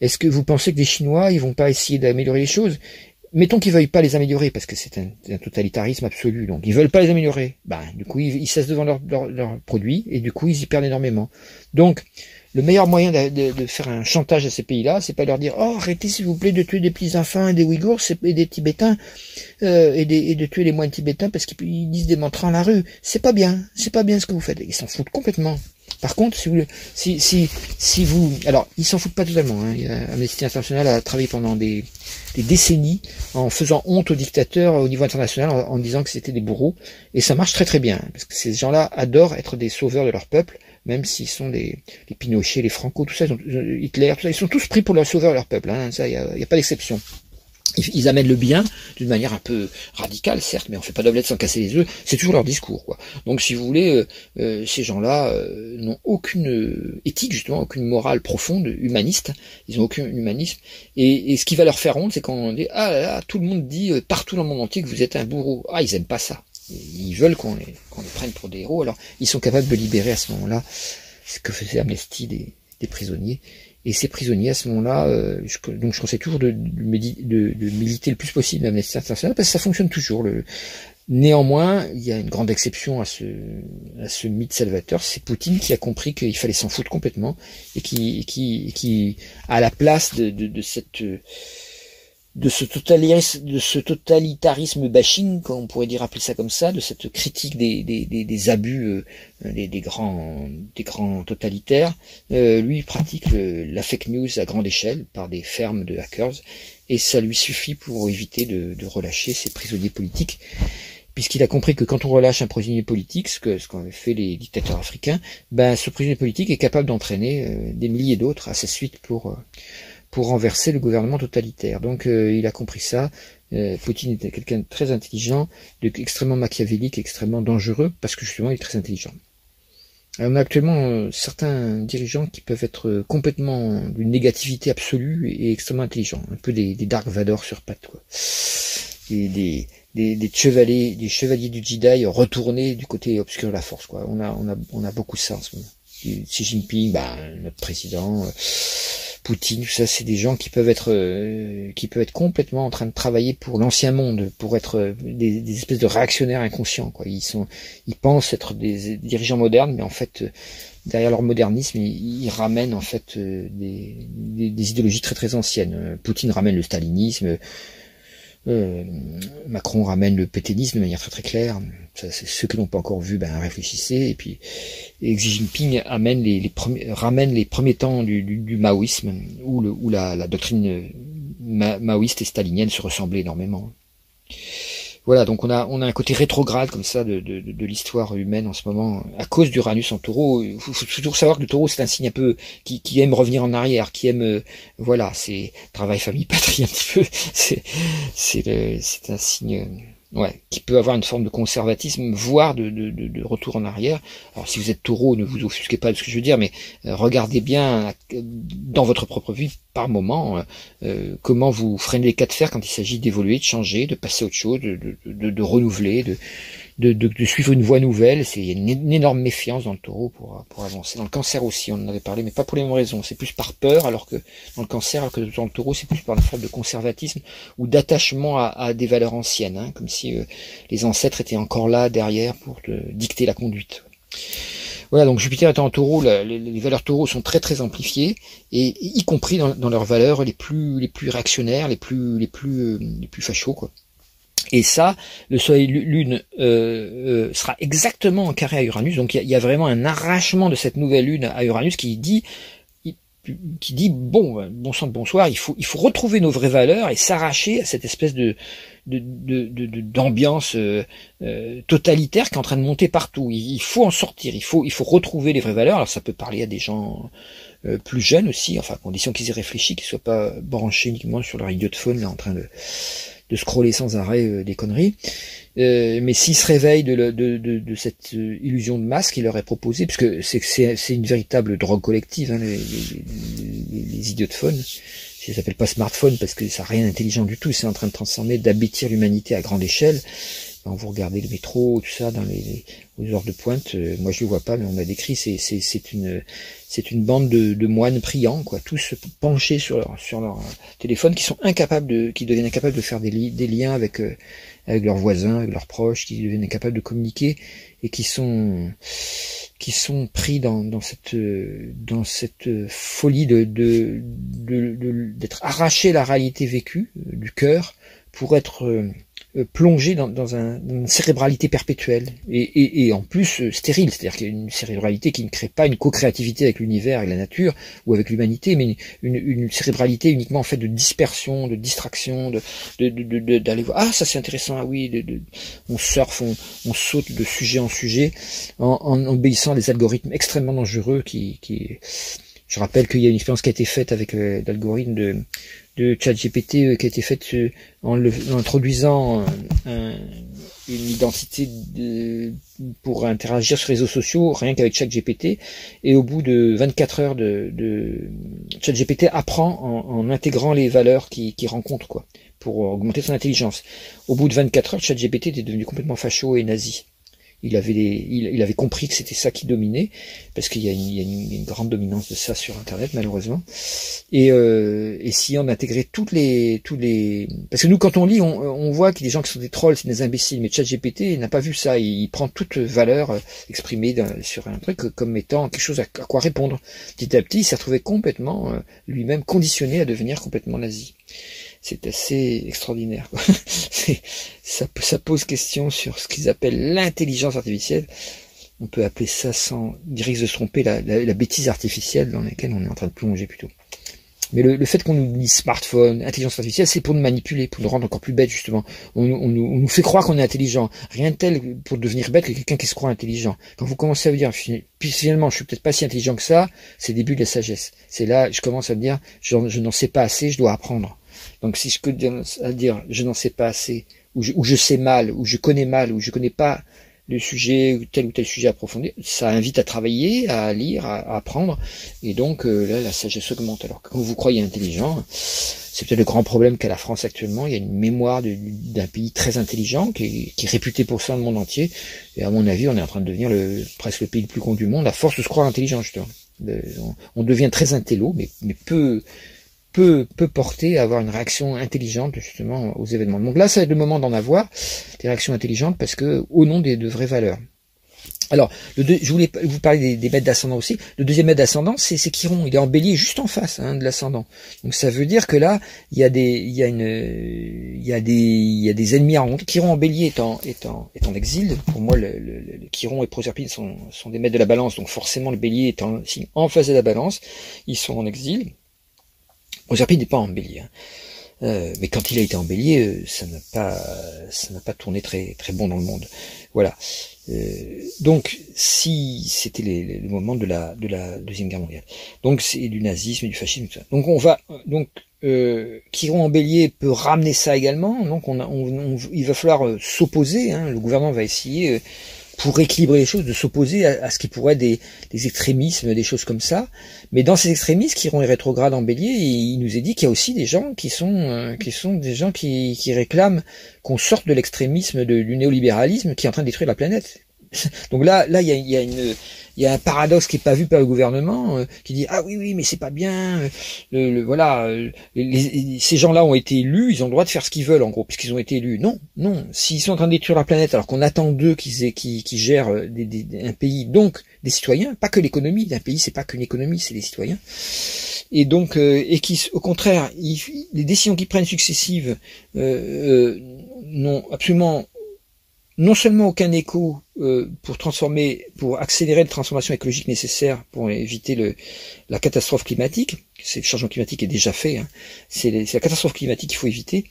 est-ce que vous pensez que les Chinois, ils vont pas essayer d'améliorer les choses? Mettons qu'ils veuillent pas les améliorer parce que c'est un, totalitarisme absolu, donc ils veulent pas les améliorer. Ben, du coup, ils, cessent devant leurs leur, produits et du coup, ils y perdent énormément. Donc, le meilleur moyen de, de, faire un chantage à ces pays-là, c'est pas leur dire oh arrêtez s'il vous plaît de tuer des petits enfants des Ouïghours et des Tibétains euh, et, et, de tuer les moines tibétains parce qu'ils disent des mantras dans la rue. C'est pas bien, c'est pas bien ce que vous faites. Ils s'en foutent complètement. Par contre, si vous, si, si, vous, alors, ils s'en foutent pas totalement. Hein. Amnesty International a travaillé pendant des, décennies en faisant honte aux dictateurs au niveau international, en, disant que c'était des bourreaux, et ça marche très très bien, parce que ces gens-là adorent être des sauveurs de leur peuple, même s'ils sont des les Pinochet, les Franco, tout ça, Hitler, tout ça, ils sont tous pris pour leur sauveur leur peuple. Hein. Ça, il n'y a, a pas d'exception ils amènent le bien d'une manière un peu radicale, certes, mais on fait pas d'omelette sans casser les œufs. C'est toujours leur discours, quoi. Donc, si vous voulez, euh, euh, ces gens-là euh, n'ont aucune éthique, justement, aucune morale profonde, humaniste. Ils ont aucun humanisme. Et, ce qui va leur faire honte, c'est quand on dit ah là, là, tout le monde dit partout dans le monde entier que vous êtes un bourreau. Ah, ils aiment pas ça. Ils veulent qu'on les, les prenne pour des héros. Alors, ils sont capables de libérer à ce moment-là ce que faisait Amnesty des, des prisonniers. Et ces prisonniers, à ce moment-là, euh, donc je conseille toujours de, de, de, militer le plus possible l'Amnesty International parce que ça fonctionne toujours. Le... Néanmoins, il y a une grande exception à ce, à ce mythe salvateur, c'est Poutine qui a compris qu'il fallait s'en foutre complètement et qui, qui, qui, à la place de, de cette de ce totalitarisme, de ce bashing, on pourrait dire appeler ça comme ça, de cette critique des, abus euh, des, grands, des grands totalitaires, euh, lui pratique la fake news à grande échelle par des fermes de hackers, et ça lui suffit pour éviter de, de relâcher ses prisonniers politiques, puisqu'il a compris que quand on relâche un prisonnier politique, ce que ce qu'ont fait les dictateurs africains, ben ce prisonnier politique est capable d'entraîner euh, des milliers d'autres à sa suite pour pour renverser le gouvernement totalitaire. Donc euh, il a compris ça. Euh, Poutine était quelqu'un de très intelligent, de, extrêmement machiavélique, extrêmement dangereux, parce que justement il est très intelligent. on a actuellement euh, certains dirigeants qui peuvent être complètement d'une négativité absolue et extrêmement intelligents, un peu des, des Dark Vador sur pattes, quoi. Des, des, des, chevaliers, des chevaliers du Jedi retournés du côté obscur de la force, quoi. On a, on a, on a beaucoup ça en ce moment. Xi Jinping, bah, notre président. Poutine, ça, c'est des gens qui peuvent être euh, qui peuvent être complètement en train de travailler pour l'ancien monde, pour être euh, des, espèces de réactionnaires inconscients. Quoi. Ils sont, ils pensent être des, dirigeants modernes, mais en fait, euh, derrière leur modernisme, ils, ramènent en fait des, des, idéologies très très anciennes. Poutine ramène le stalinisme. Euh, Macron ramène le pétainisme de manière très très claire. Ça, c'est ceux qui l'ont pas encore vu, ben réfléchissez. Et puis Xi Jinping ramène les premiers temps du, maoïsme, où, la, la doctrine maoïste et stalinienne se ressemblaient énormément. Voilà, donc on a, on a un côté rétrograde comme ça de, de, de l'histoire humaine en ce moment, à cause d'Uranus en taureau. Il faut, toujours savoir que le taureau, c'est un signe un peu qui, qui aime revenir en arrière, qui aime, euh, voilà, c'est travail, famille, patrie un petit peu. C'est, c'est un signe qui peut avoir une forme de conservatisme, voire de, retour en arrière. Alors si vous êtes taureau, ne vous offusquez pas de ce que je veux dire, mais euh, regardez bien euh, dans votre propre vie, par moment, euh, comment vous freinez les cas de fer quand il s'agit d'évoluer, de changer, de passer à autre chose, de, de renouveler, de, de, de, suivre une voie nouvelle. C'est une, une, énorme méfiance dans le taureau pour, pour avancer. Dans le cancer aussi, on en avait parlé, mais pas pour les mêmes raisons. C'est plus par peur, alors que dans le cancer, alors que dans le taureau, c'est plus par une forme de conservatisme ou d'attachement à, des valeurs anciennes, hein, comme si euh, les ancêtres étaient encore là derrière pour te dicter la conduite. Voilà, donc Jupiter étant en taureau, les, valeurs taureau sont très très amplifiées, et y compris dans, dans, leurs valeurs les plus les plus réactionnaires, les plus les plus euh, les plus fachos, quoi. Et ça, le Soleil Lune euh, euh, sera exactement en carré à Uranus. Donc il y, a vraiment un arrachement de cette nouvelle Lune à Uranus qui dit qui dit bon bon sang de bonsoir il faut il faut retrouver nos vraies valeurs et s'arracher à cette espèce de d'ambiance de, euh, totalitaire qui est en train de monter partout. Il, faut en sortir. Il faut il faut retrouver les vraies valeurs. Alors ça peut parler à des gens plus jeunes aussi enfin à condition qu'ils y réfléchissent qu'ils soient pas branchés uniquement sur leur idiophone là en train de de scroller sans arrêt euh, des conneries. Euh, mais s'ils se réveillent de, de, de, de, cette euh, illusion de masse qui leur est proposée, puisque c'est une véritable drogue collective, hein, les, les, les, idiotophones, ça s'appelle pas smartphone parce que ça n'a rien d'intelligent du tout, c'est en train de transformer, d'abêtir l'humanité à grande échelle. Quand vous regardez le métro, tout ça, dans les, les heures de pointe, moi je le vois pas, mais on m'a décrit, c'est une une bande de, moines priants, quoi, tous penchés sur leur, sur leur téléphone, qui sont incapables de, qui deviennent incapables de faire des, des liens avec, euh, avec leurs voisins, avec leurs proches, qui deviennent incapables de communiquer et qui sont, qui sont pris dans, dans cette, dans cette folie de, de, d'être arrachés à la réalité vécue euh, du cœur pour être euh, euh, plongé dans, dans, une cérébralité perpétuelle. Et, et, en plus euh, stérile, c'est-à-dire qu'il y a une cérébralité qui ne crée pas une co-créativité avec l'univers, avec la nature ou avec l'humanité, mais une, une, cérébralité uniquement en fait de dispersion, de distraction, de d'aller voir. Ah ça c'est intéressant, ah oui, de, on surfe, on, on, saute de sujet en sujet en, en obéissant à des algorithmes extrêmement dangereux qui, qui je rappelle qu'il y a une expérience qui a été faite avec euh, l'algorithme de, de ChatGPT euh, qui a été faite euh, en, introduisant une identité pour interagir sur les réseaux sociaux, rien qu'avec ChatGPT. Et au bout de 24 heures de, de ChatGPT apprend en, intégrant les valeurs qu'il rencontre, quoi, pour augmenter son intelligence. Au bout de 24 heures, ChatGPT était devenu complètement facho et nazi il avait, il, avait compris que c'était ça qui dominait, parce qu'il y, a une, grande dominance de ça sur Internet malheureusement. Et, euh, et si on intégrait toutes les, tous les, parce que nous quand on lit, on, voit qu'il y a des gens qui sont des trolls, c'est des imbéciles, mais ChatGPT n'a pas vu ça. Il, prend toute valeur euh, exprimée sur un truc comme étant quelque chose à, quoi répondre. Petit à petit, il s'est retrouvé complètement euh, lui-même conditionné à devenir complètement nazi c'est assez extraordinaire. ça, pose question sur ce qu'ils appellent l'intelligence artificielle. On peut appeler ça sans risque de se tromper la, bêtise artificielle dans laquelle on est en train de plonger plutôt. Mais le, fait qu'on nous dise smartphone, intelligence artificielle, c'est pour nous manipuler, pour nous rendre encore plus bêtes justement. On, nous fait croire qu'on est intelligent. Rien de tel pour devenir bête que quelqu'un qui se croit intelligent. Quand vous commencez à vous dire, finalement, je suis peut-être pas si intelligent que ça, c'est le début de la sagesse. C'est là, je commence à me dire, je n'en sais pas assez, je dois apprendre. Donc si je peux dire je n'en sais pas assez, ou je, sais mal, ou je connais mal, ou je connais pas le sujet, tel ou tel sujet approfondi, ça invite à travailler, à lire, à, apprendre, et donc euh, là la sagesse augmente. Alors quand vous croyez intelligent, c'est peut-être le grand problème qu'a la France actuellement. Il y a une mémoire d'un pays très intelligent qui est, réputé pour ça dans le monde entier. Et à mon avis, on est en train de devenir le, presque le pays le plus con du monde à force de se croire intelligent justement. On, devient très intello, mais, mais peu peut, peut porter à avoir une réaction intelligente justement aux événements. Donc là, ça va être le moment d'en avoir des réactions intelligentes parce que au nom des de vraies valeurs. Alors, le je voulais vous parler des, des maîtres d'ascendant aussi. Le deuxième maître d'ascendant, c'est Chiron. Il est en bélier juste en face hein, de l'ascendant. Donc ça veut dire que là, il y a des, il y a une, il y a des, il y a des ennemis à rencontrer. Chiron en bélier est en, est en, exil. Pour moi, le, le, le Chiron et Proserpine sont, sont des maîtres de la balance. Donc forcément, le bélier est en face de la balance. Ils sont en exil. Proserpine n'est pas en bélier. Hein. Euh, mais quand il a été en bélier, euh, ça n'a pas, ça n'a pas tourné très très bon dans le monde. Voilà. Euh, donc, si c'était le moment de la de la deuxième guerre mondiale, donc c'est du nazisme, et du fascisme, tout ça. Donc on va donc euh, en bélier peut ramener ça également. Donc on, a, on, il va falloir s'opposer. Hein, le gouvernement va essayer pour équilibrer les choses, de s'opposer à, ce qui pourrait être des, des, extrémismes, des choses comme ça. Mais dans ces extrémistes qui iront les rétrogrades en bélier, il, nous est dit qu'il y a aussi des gens qui sont, euh, qui sont des gens qui, qui réclament qu'on sorte de l'extrémisme du néolibéralisme qui est en train de détruire la planète. Donc là, là, il y a, y a une, il y a un paradoxe qui est pas vu par le gouvernement, euh, qui dit ah oui oui mais c'est pas bien, euh, le, voilà, euh, ces gens-là ont été élus, ils ont le droit de faire ce qu'ils veulent en gros puisqu'ils ont été élus. Non non, s'ils sont en train de la planète alors qu'on attend d'eux qu'ils qui, gèrent un pays, donc des citoyens, pas que l'économie d'un pays, c'est pas qu'une économie, c'est des citoyens. Et donc et qui au contraire, les décisions qu'ils prennent successives n'ont absolument non seulement aucun écho euh, pour transformer, pour accélérer la transformation écologique nécessaire pour éviter la catastrophe climatique, le changement climatique est déjà fait, hein. c'est la catastrophe climatique qu'il faut éviter,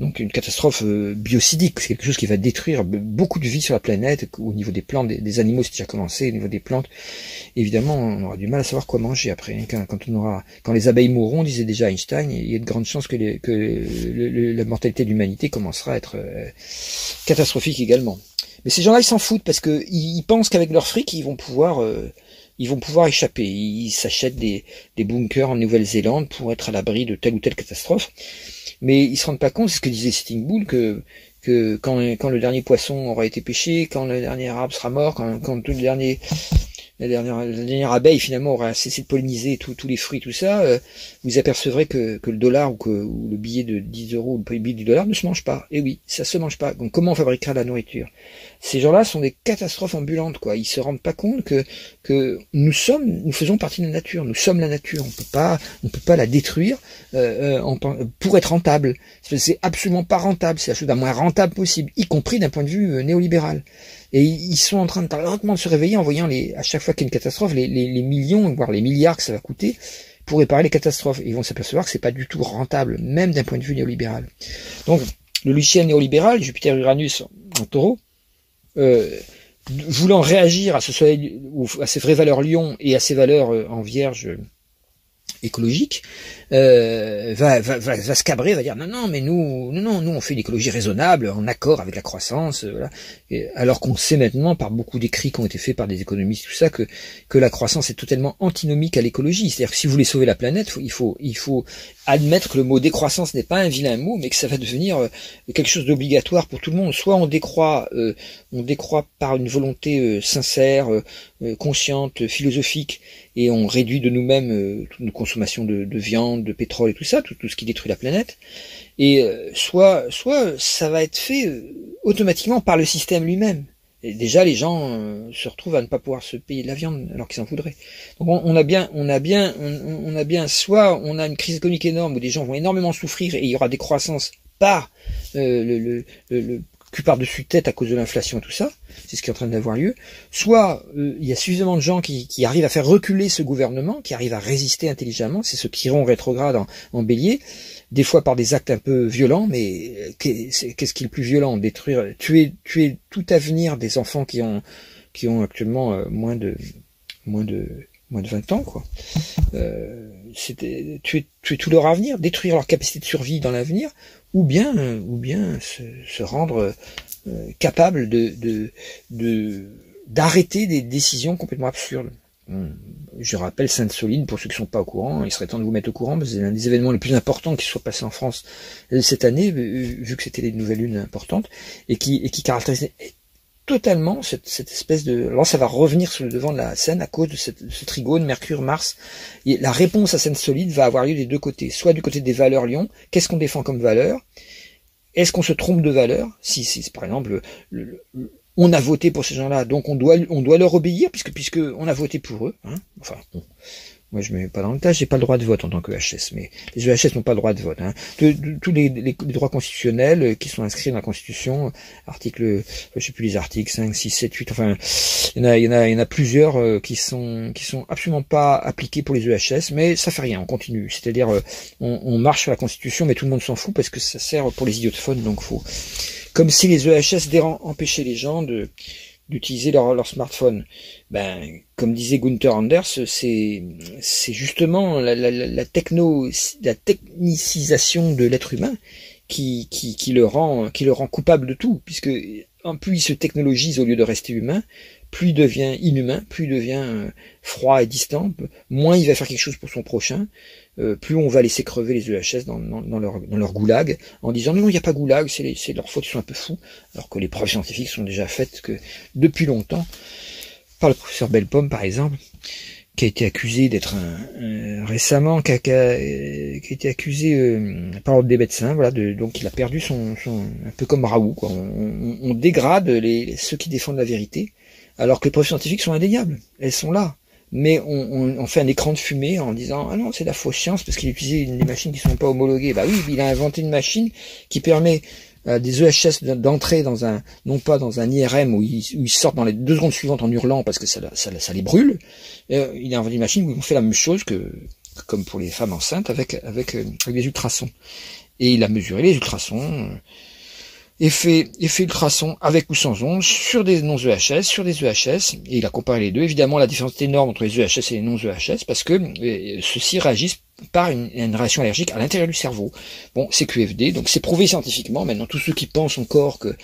donc une catastrophe euh, biocidique, c'est quelque chose qui va détruire beaucoup de vie sur la planète, au niveau des plantes, des, animaux c'est déjà commencé, au niveau des plantes. Évidemment, on aura du mal à savoir quoi manger après. Hein. Quand, on aura, quand les abeilles mourront, disait déjà Einstein, il y a de grandes chances que, la mortalité de l'humanité commencera à être euh, catastrophique également. Mais ces gens-là, ils s'en foutent parce que ils, pensent qu'avec leur fric, ils vont pouvoir euh, ils vont pouvoir échapper. Ils s'achètent des bunkers en Nouvelle-Zélande pour être à l'abri de telle ou telle catastrophe mais ils se rendent pas compte, c'est ce que disait Sitting Bull, que, que quand, quand le dernier poisson aura été pêché, quand le dernier arbre sera mort, quand, quand tout le dernier la dernière, abeille finalement aura cessé de polliniser tous les fruits, tout ça, euh, vous apercevrez que, le dollar ou, que, le billet de 10 euros ou le billet du dollar ne se mange pas. Et eh oui, ça se mange pas. Donc comment on fabriquera la nourriture? Ces gens-là sont des catastrophes ambulantes, quoi. Ils se rendent pas compte que, nous sommes, nous faisons partie de la nature. Nous sommes la nature. On peut pas, on peut pas la détruire euh, euh pour être rentable. C'est absolument pas rentable. C'est la chose la moins rentable possible, y compris d'un point de vue néolibéral. Et ils sont en train de lentement de se réveiller en voyant les, à chaque fois qu'il y a une catastrophe, les, les, millions, voire les milliards que ça va coûter pour réparer les catastrophes. ils vont s'apercevoir que c'est pas du tout rentable, même d'un point de vue néolibéral. Donc, le logiciel néolibéral, Jupiter-Uranus en taureau, euh, voulant réagir à ce soleil, à ces vraies valeurs lion et à ces valeurs euh, en vierge écologique euh, va, va, va, va, se cabrer, va dire non non mais nous non non nous on fait une écologie raisonnable en accord avec la croissance euh, voilà. Alors qu'on sait maintenant par beaucoup d'écrits qui ont été faits par des économistes tout ça que que la croissance est totalement antinomique à l'écologie. C'est-à-dire que si vous voulez sauver la planète il faut il faut admettre que le mot décroissance n'est pas un vilain mot mais que ça va devenir euh, quelque chose d'obligatoire pour tout le monde soit on décroît euh, on décroît par une volonté sincère consciente philosophique et on réduit de nous-mêmes euh, toutes nos consommations de, viande, de pétrole et tout ça, tout, ce qui détruit la planète. Et euh, soit, soit ça va être fait euh, automatiquement par le système lui-même. Et déjà, les gens se retrouvent à ne pas pouvoir se payer de la viande alors qu'ils en voudraient. Donc, on, a bien, on a bien, on, a bien, soit on a une crise économique énorme où des gens vont énormément souffrir et il y aura des croissances par le, le, le, cul par-dessus tête à cause de l'inflation et tout ça, c'est ce qui est en train d'avoir lieu, soit euh, il y a suffisamment de gens qui, arrivent à faire reculer ce gouvernement, qui arrivent à résister intelligemment, c'est ceux qui iront rétrograde en, bélier, des fois par des actes un peu violents, mais euh, qu'est-ce qui est le plus violent? Détruire, tuer, tuer tout avenir des enfants qui ont, qui ont actuellement euh, moins de moins de moins de 20 ans, quoi. Euh, c'était tuer, tuer tout leur avenir, détruire leur capacité de survie dans l'avenir, ou bien, ou bien se, rendre euh, capable de, d'arrêter des décisions complètement absurdes. Hum, je rappelle Sainte-Soline, pour ceux qui ne sont pas au courant, il serait temps de vous mettre au courant, parce que c'est l'un des événements les plus importants qui soit passé en France euh, cette année, euh, vu que c'était des nouvelles lunes importantes, et qui, et qui caractérisait totalement cette, espèce de... Alors ça va revenir sur le devant de la scène à cause de cette, ce trigone Mercure-Mars. Et la réponse à scène solide va avoir lieu des deux côtés. Soit du côté des valeurs Lyon, qu'est-ce qu'on défend comme valeur? Est-ce qu'on se trompe de valeur? Si, si par exemple, on a voté pour ces gens-là, donc on doit, on doit leur obéir, puisque, puisque on a voté pour eux. Hein enfin, moi, je me mets pas dans le tas, j'ai pas le droit de vote en tant que EHS, mais les EHS n'ont pas le droit de vote. Hein. tous les, droits constitutionnels euh, qui sont inscrits dans la Constitution, article, je sais plus les articles 5, 6, 7, 8, enfin, il y en a, il y en a, il y en a plusieurs euh, qui sont qui sont absolument pas appliqués pour les EHS, mais ça fait rien, on continue. C'est-à-dire, euh, on, marche sur la Constitution, mais tout le monde s'en fout parce que ça sert pour les idiotophones, donc faut, comme si les EHS empêchaient les gens de d'utiliser leur, leur smartphone. Ben, comme disait Gunther Anders, c'est c'est justement la, la, la, techno, la technicisation de l'être humain qui, qui, qui le rend qui le rend coupable de tout, puisque plus il se technologise au lieu de rester humain, plus il devient inhumain, plus il devient euh, froid et distant, moins il va faire quelque chose pour son prochain, euh, plus on va laisser crever les EHS dans, leur, dans leur goulag, en disant non, il n'y a pas goulag, c'est leur faute, ils sont un peu fous, alors que les preuves scientifiques sont déjà faites que depuis longtemps, par le professeur Belpomme par exemple, qui a été accusé d'être un, récemment, qui a, qui, a, été accusé euh, par des médecins, voilà, de, donc il a perdu son, son un peu comme Raoult. On, dégrade les, ceux qui défendent la vérité, alors que les preuves scientifiques sont indéniables, elles sont là mais on, fait un écran de fumée en disant ah non c'est la fausse science parce qu'il utilisait des machines qui sont pas homologuées. Bah oui, il a inventé une machine qui permet des EHS d'entrer dans un non pas dans un IRM où ils, sortent dans les deux secondes suivantes en hurlant parce que ça, les brûle. Euh, il a inventé une machine où on fait la même chose que comme pour les femmes enceintes avec avec, euh, avec des ultrasons. Et il a mesuré les ultrasons. Euh, effet, effet ultrason avec ou sans ondes sur des non-EHS, sur des EHS, et il a comparé les deux. Évidemment, la différence est énorme entre les EHS et les non-EHS, parce que euh, ceux-ci réagissent par une, réaction allergique à l'intérieur du cerveau. Bon, c'est QFD, donc c'est prouvé scientifiquement. Maintenant, tous ceux qui pensent encore que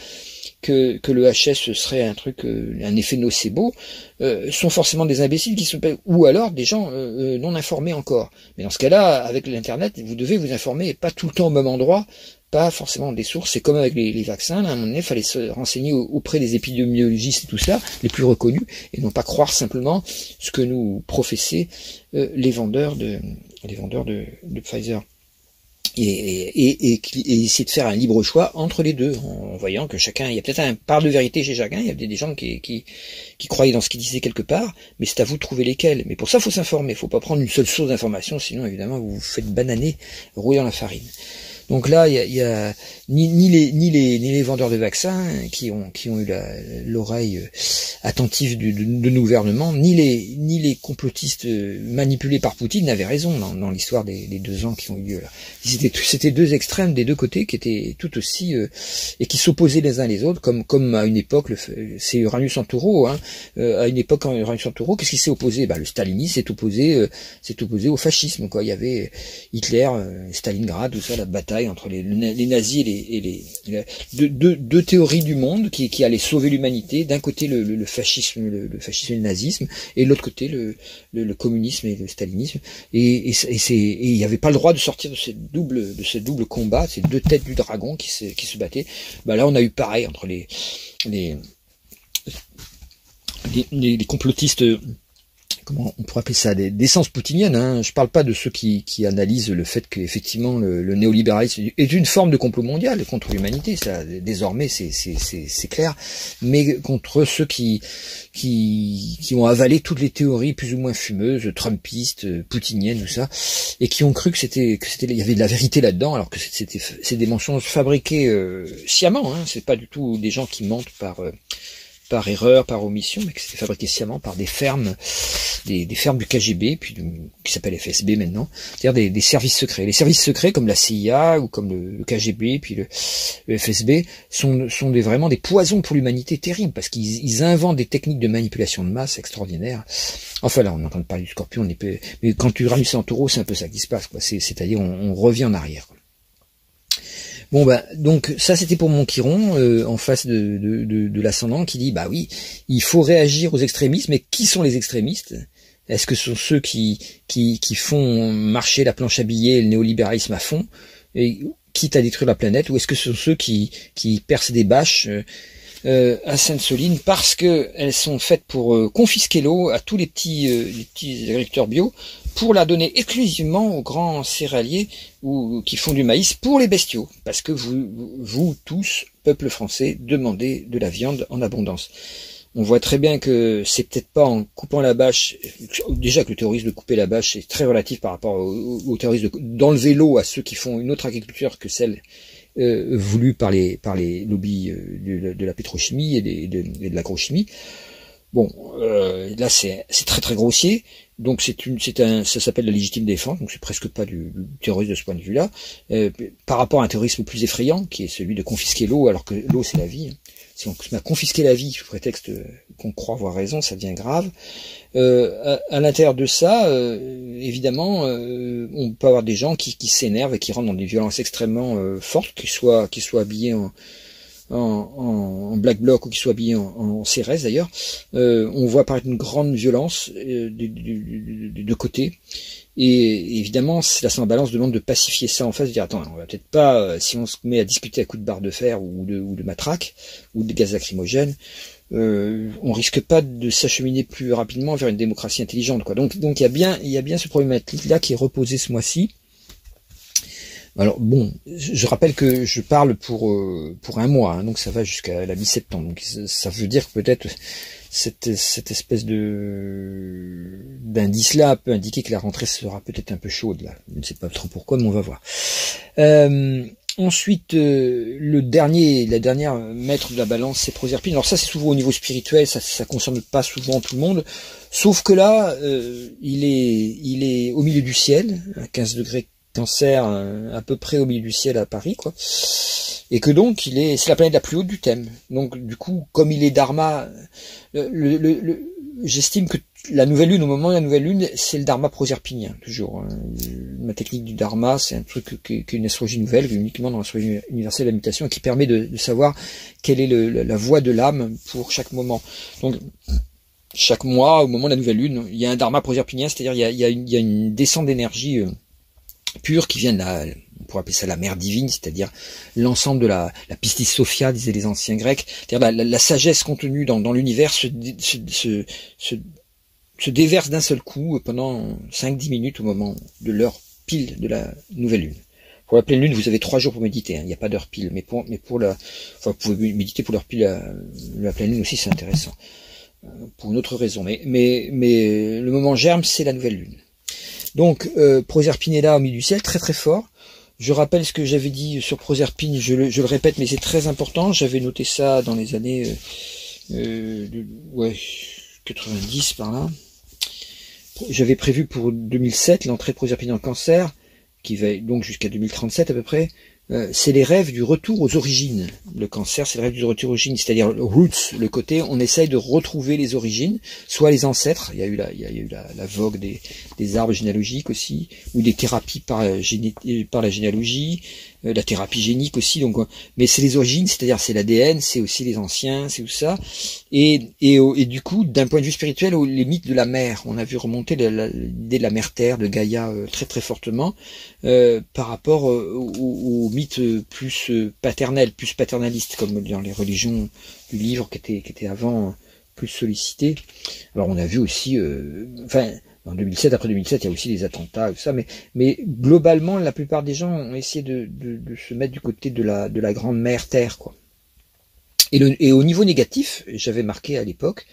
que, que le HS serait un truc, euh, un effet nocebo, euh, sont forcément des imbéciles qui sont ou alors des gens euh, non informés encore. Mais dans ce cas-là, avec l'internet, vous devez vous informer, pas tout le temps au même endroit, pas forcément des sources. C'est comme avec les, vaccins, là, à un moment donné, il fallait se renseigner auprès des épidémiologistes et tout ça, les plus reconnus, et non pas croire simplement ce que nous professaient les vendeurs de les vendeurs de, Pfizer et, et, essayer de faire un libre choix entre les deux, en voyant que chacun, il y a peut-être un part de vérité chez chacun, il y a des, gens qui, croyaient dans ce qu'il disait quelque part, mais c'est à vous de trouver lesquels. Mais pour ça, il faut s'informer, il faut pas prendre une seule source d'information, sinon évidemment vous vous faites bananer, rouiller dans la farine. Donc là, il y a, ni, ni, les, ni, les, ni les vendeurs de vaccins qui ont, qui ont eu l'oreille euh, attentive du, de, de, nos gouvernements, ni les, ni les complotistes euh, manipulés par Poutine n'avaient raison dans, dans l'histoire des, des, deux ans qui ont eu lieu. C'était deux extrêmes des deux côtés qui étaient tout aussi euh, et qui s'opposaient les uns les autres, comme, comme à une époque, c'est Uranus Santoro, hein, à une époque Uranus Santoro, qu'est-ce qui s'est opposé? Bah, Le stalinisme s'est opposé, s'est opposé au fascisme. Quoi. Il y avait Hitler, Stalingrad, tout ça, la bataille entre les, nazis et les, deux, théories du monde qui, allaient sauver l'humanité. D'un côté le, fascisme, le, fascisme et le nazisme, et de l'autre côté le, communisme et le stalinisme. Et, il n'y avait pas le droit de sortir de ce double, de ce double combat, ces deux têtes du dragon qui se, qui se battaient. Bah là, on a eu pareil entre les, les, les complotistes comment on pourrait appeler ça, des, d'essence poutinienne. Hein. Je parle pas de ceux qui, qui analysent le fait qu'effectivement le, le, néolibéralisme est une forme de complot mondial contre l'humanité. Ça, désormais, c'est, clair. Mais contre ceux qui, qui, qui ont avalé toutes les théories plus ou moins fumeuses, trumpistes, poutiniennes, tout ça, et qui ont cru que c'était, que c'était, il y avait de la vérité là-dedans, alors que c'était, c'est des mensonges fabriqués euh, sciemment. Hein. C'est pas du tout des gens qui mentent par euh, par erreur, par omission, mais que c'était fabriqué sciemment par des fermes, des, fermes du KGB, puis qui s'appelle FSB maintenant, c'est-à-dire des, services secrets. Les services secrets comme la CIA ou comme le, KGB, puis le, FSB, sont, sont des, vraiment des poisons pour l'humanité terribles, parce qu'ils inventent des techniques de manipulation de masse extraordinaires. Enfin là, on entend parler du scorpion, on est peu, mais quand tu rames en taureau, c'est un peu ça qui se passe, quoi. C'est-à-dire on, on revient en arrière. Bon bah donc ça c'était pour mon euh, en face de, de, de, l'ascendant qui dit bah oui il faut réagir aux extrémistes mais qui sont les extrémistes? Est-ce que ce sont ceux qui, qui, qui font marcher la planche à billets le néolibéralisme à fond et quitte à détruire la planète ou est-ce que ce sont ceux qui, qui percent des bâches euh, euh, à Sainte-Soline parce que elles sont faites pour confisquer l'eau à tous les petits, les petits agriculteurs bio pour la donner exclusivement aux grands céréaliers ou qui font du maïs pour les bestiaux, parce que vous, tous, peuple français, demandez de la viande en abondance. On voit très bien que c'est peut-être pas en coupant la bâche, déjà que le terrorisme de couper la bâche est très relatif par rapport au, terrorisme d'enlever l'eau à ceux qui font une autre agriculture que celle euh, voulue par les, par les lobbies euh, de, la pétrochimie et, de l'agrochimie. Bon, euh, là c'est très très grossier. Donc c'est une, c'est un, ça s'appelle la légitime défense. Donc c'est presque pas du, terrorisme de ce point de vue-là. Euh, par rapport à un terrorisme plus effrayant, qui est celui de confisquer l'eau, alors que l'eau c'est la vie. Hein. Si on se met à confisquer la vie sous prétexte qu'on croit avoir raison, ça devient grave. Euh, à, l'intérieur de ça, euh, évidemment, on peut avoir des gens qui, qui s'énervent et qui rentrent dans des violences extrêmement fortes, qui soient, qui soient habillés en en, en, black bloc ou qui soit habillé en, en CRS d'ailleurs, euh, on voit apparaître une grande violence euh, de, de, côté. Et évidemment, la la balance demande de pacifier ça en face, de dire attends, on va peut-être pas, euh, si on se met à discuter à coups de barre de fer ou de, ou de matraque ou de gaz lacrymogène, euh, on risque pas de s'acheminer plus rapidement vers une démocratie intelligente. Quoi. Donc, donc il y a bien, il y a bien ce problématique là qui est reposé ce mois-ci. Alors bon, je rappelle que je parle pour euh, pour un mois, hein, donc ça va jusqu'à la mi-septembre. Ça veut dire que peut-être cette, cette espèce de d'indice là peut indiquer que la rentrée sera peut-être un peu chaude là. Je ne sais pas trop pourquoi, mais on va voir. Euh, ensuite, euh, le dernier, la dernière maître de la balance, c'est Proserpine. Alors ça, c'est souvent au niveau spirituel, ça, ça concerne pas souvent tout le monde. Sauf que là, il est, il est au milieu du ciel, à 15 degrés cancer à peu près au milieu du ciel à Paris, quoi. Et que donc il est, c'est la planète la plus haute du thème. Donc du coup, comme il est Dharma, le, j'estime que la nouvelle lune, au moment de la nouvelle lune, c'est le dharma proserpinien, toujours. Hein. Ma technique du dharma, c'est un truc qui est une astrologie nouvelle, uniquement dans l'astrologie universelle de la mutation, qui permet de, savoir quelle est la voie de l'âme pour chaque moment. Donc, chaque mois, au moment de la nouvelle lune, il y a un dharma proserpinien, c'est-à-dire il, y a, une, descente d'énergie euh, pure qui vient de la, on pourrait appeler ça la mer divine, c'est-à-dire l'ensemble de la, la pistis sophia, disaient les anciens grecs, c'est-à-dire la, sagesse contenue dans, l'univers se, se, se, déverse d'un seul coup pendant 5-10 minutes au moment de l'heure pile de la nouvelle lune. Pour la pleine lune, vous avez trois jours pour méditer, hein. il n'y a pas d'heure pile, mais pour, mais pour la, enfin, vous pouvez méditer pour l'heure pile, la, la pleine lune aussi, c'est intéressant pour une autre raison. Mais, mais, mais le moment germe, c'est la nouvelle lune. Donc, euh, Proserpine au milieu du ciel, très très fort. Je rappelle ce que j'avais dit sur Proserpine, je le, répète, mais c'est très important. J'avais noté ça dans les années euh, euh ouais, 90 par là. J'avais prévu pour 2007 l'entrée de Proserpine en cancer, qui va donc jusqu'à 2037 à peu près. Euh, c'est les rêves du retour aux origines. Le cancer, c'est le rêve du retour aux origines, c'est-à-dire le roots, le côté, on essaye de retrouver les origines, soit les ancêtres, il y a eu la, il y a eu la, vogue des, arbres généalogiques aussi, ou des thérapies par, la généalogie, la thérapie génique aussi. Donc, mais c'est les origines, c'est-à-dire c'est l'ADN, c'est aussi les anciens, c'est tout ça. Et, et, et du coup, d'un point de vue spirituel, les mythes de la mer, on a vu remonter l'idée de la mer terre, de Gaïa euh, très très fortement euh, par rapport aux, mythes plus paternels, plus paternalistes, comme dans les religions du livre qui étaient qui étaient avant plus sollicités. Alors on a vu aussi, en 2007, après 2007, il y a aussi des attentats, ça, mais, globalement, la plupart des gens ont essayé de, se mettre du côté de la, de la grande mère Terre, quoi. Et, au niveau négatif, j'avais marqué à l'époque,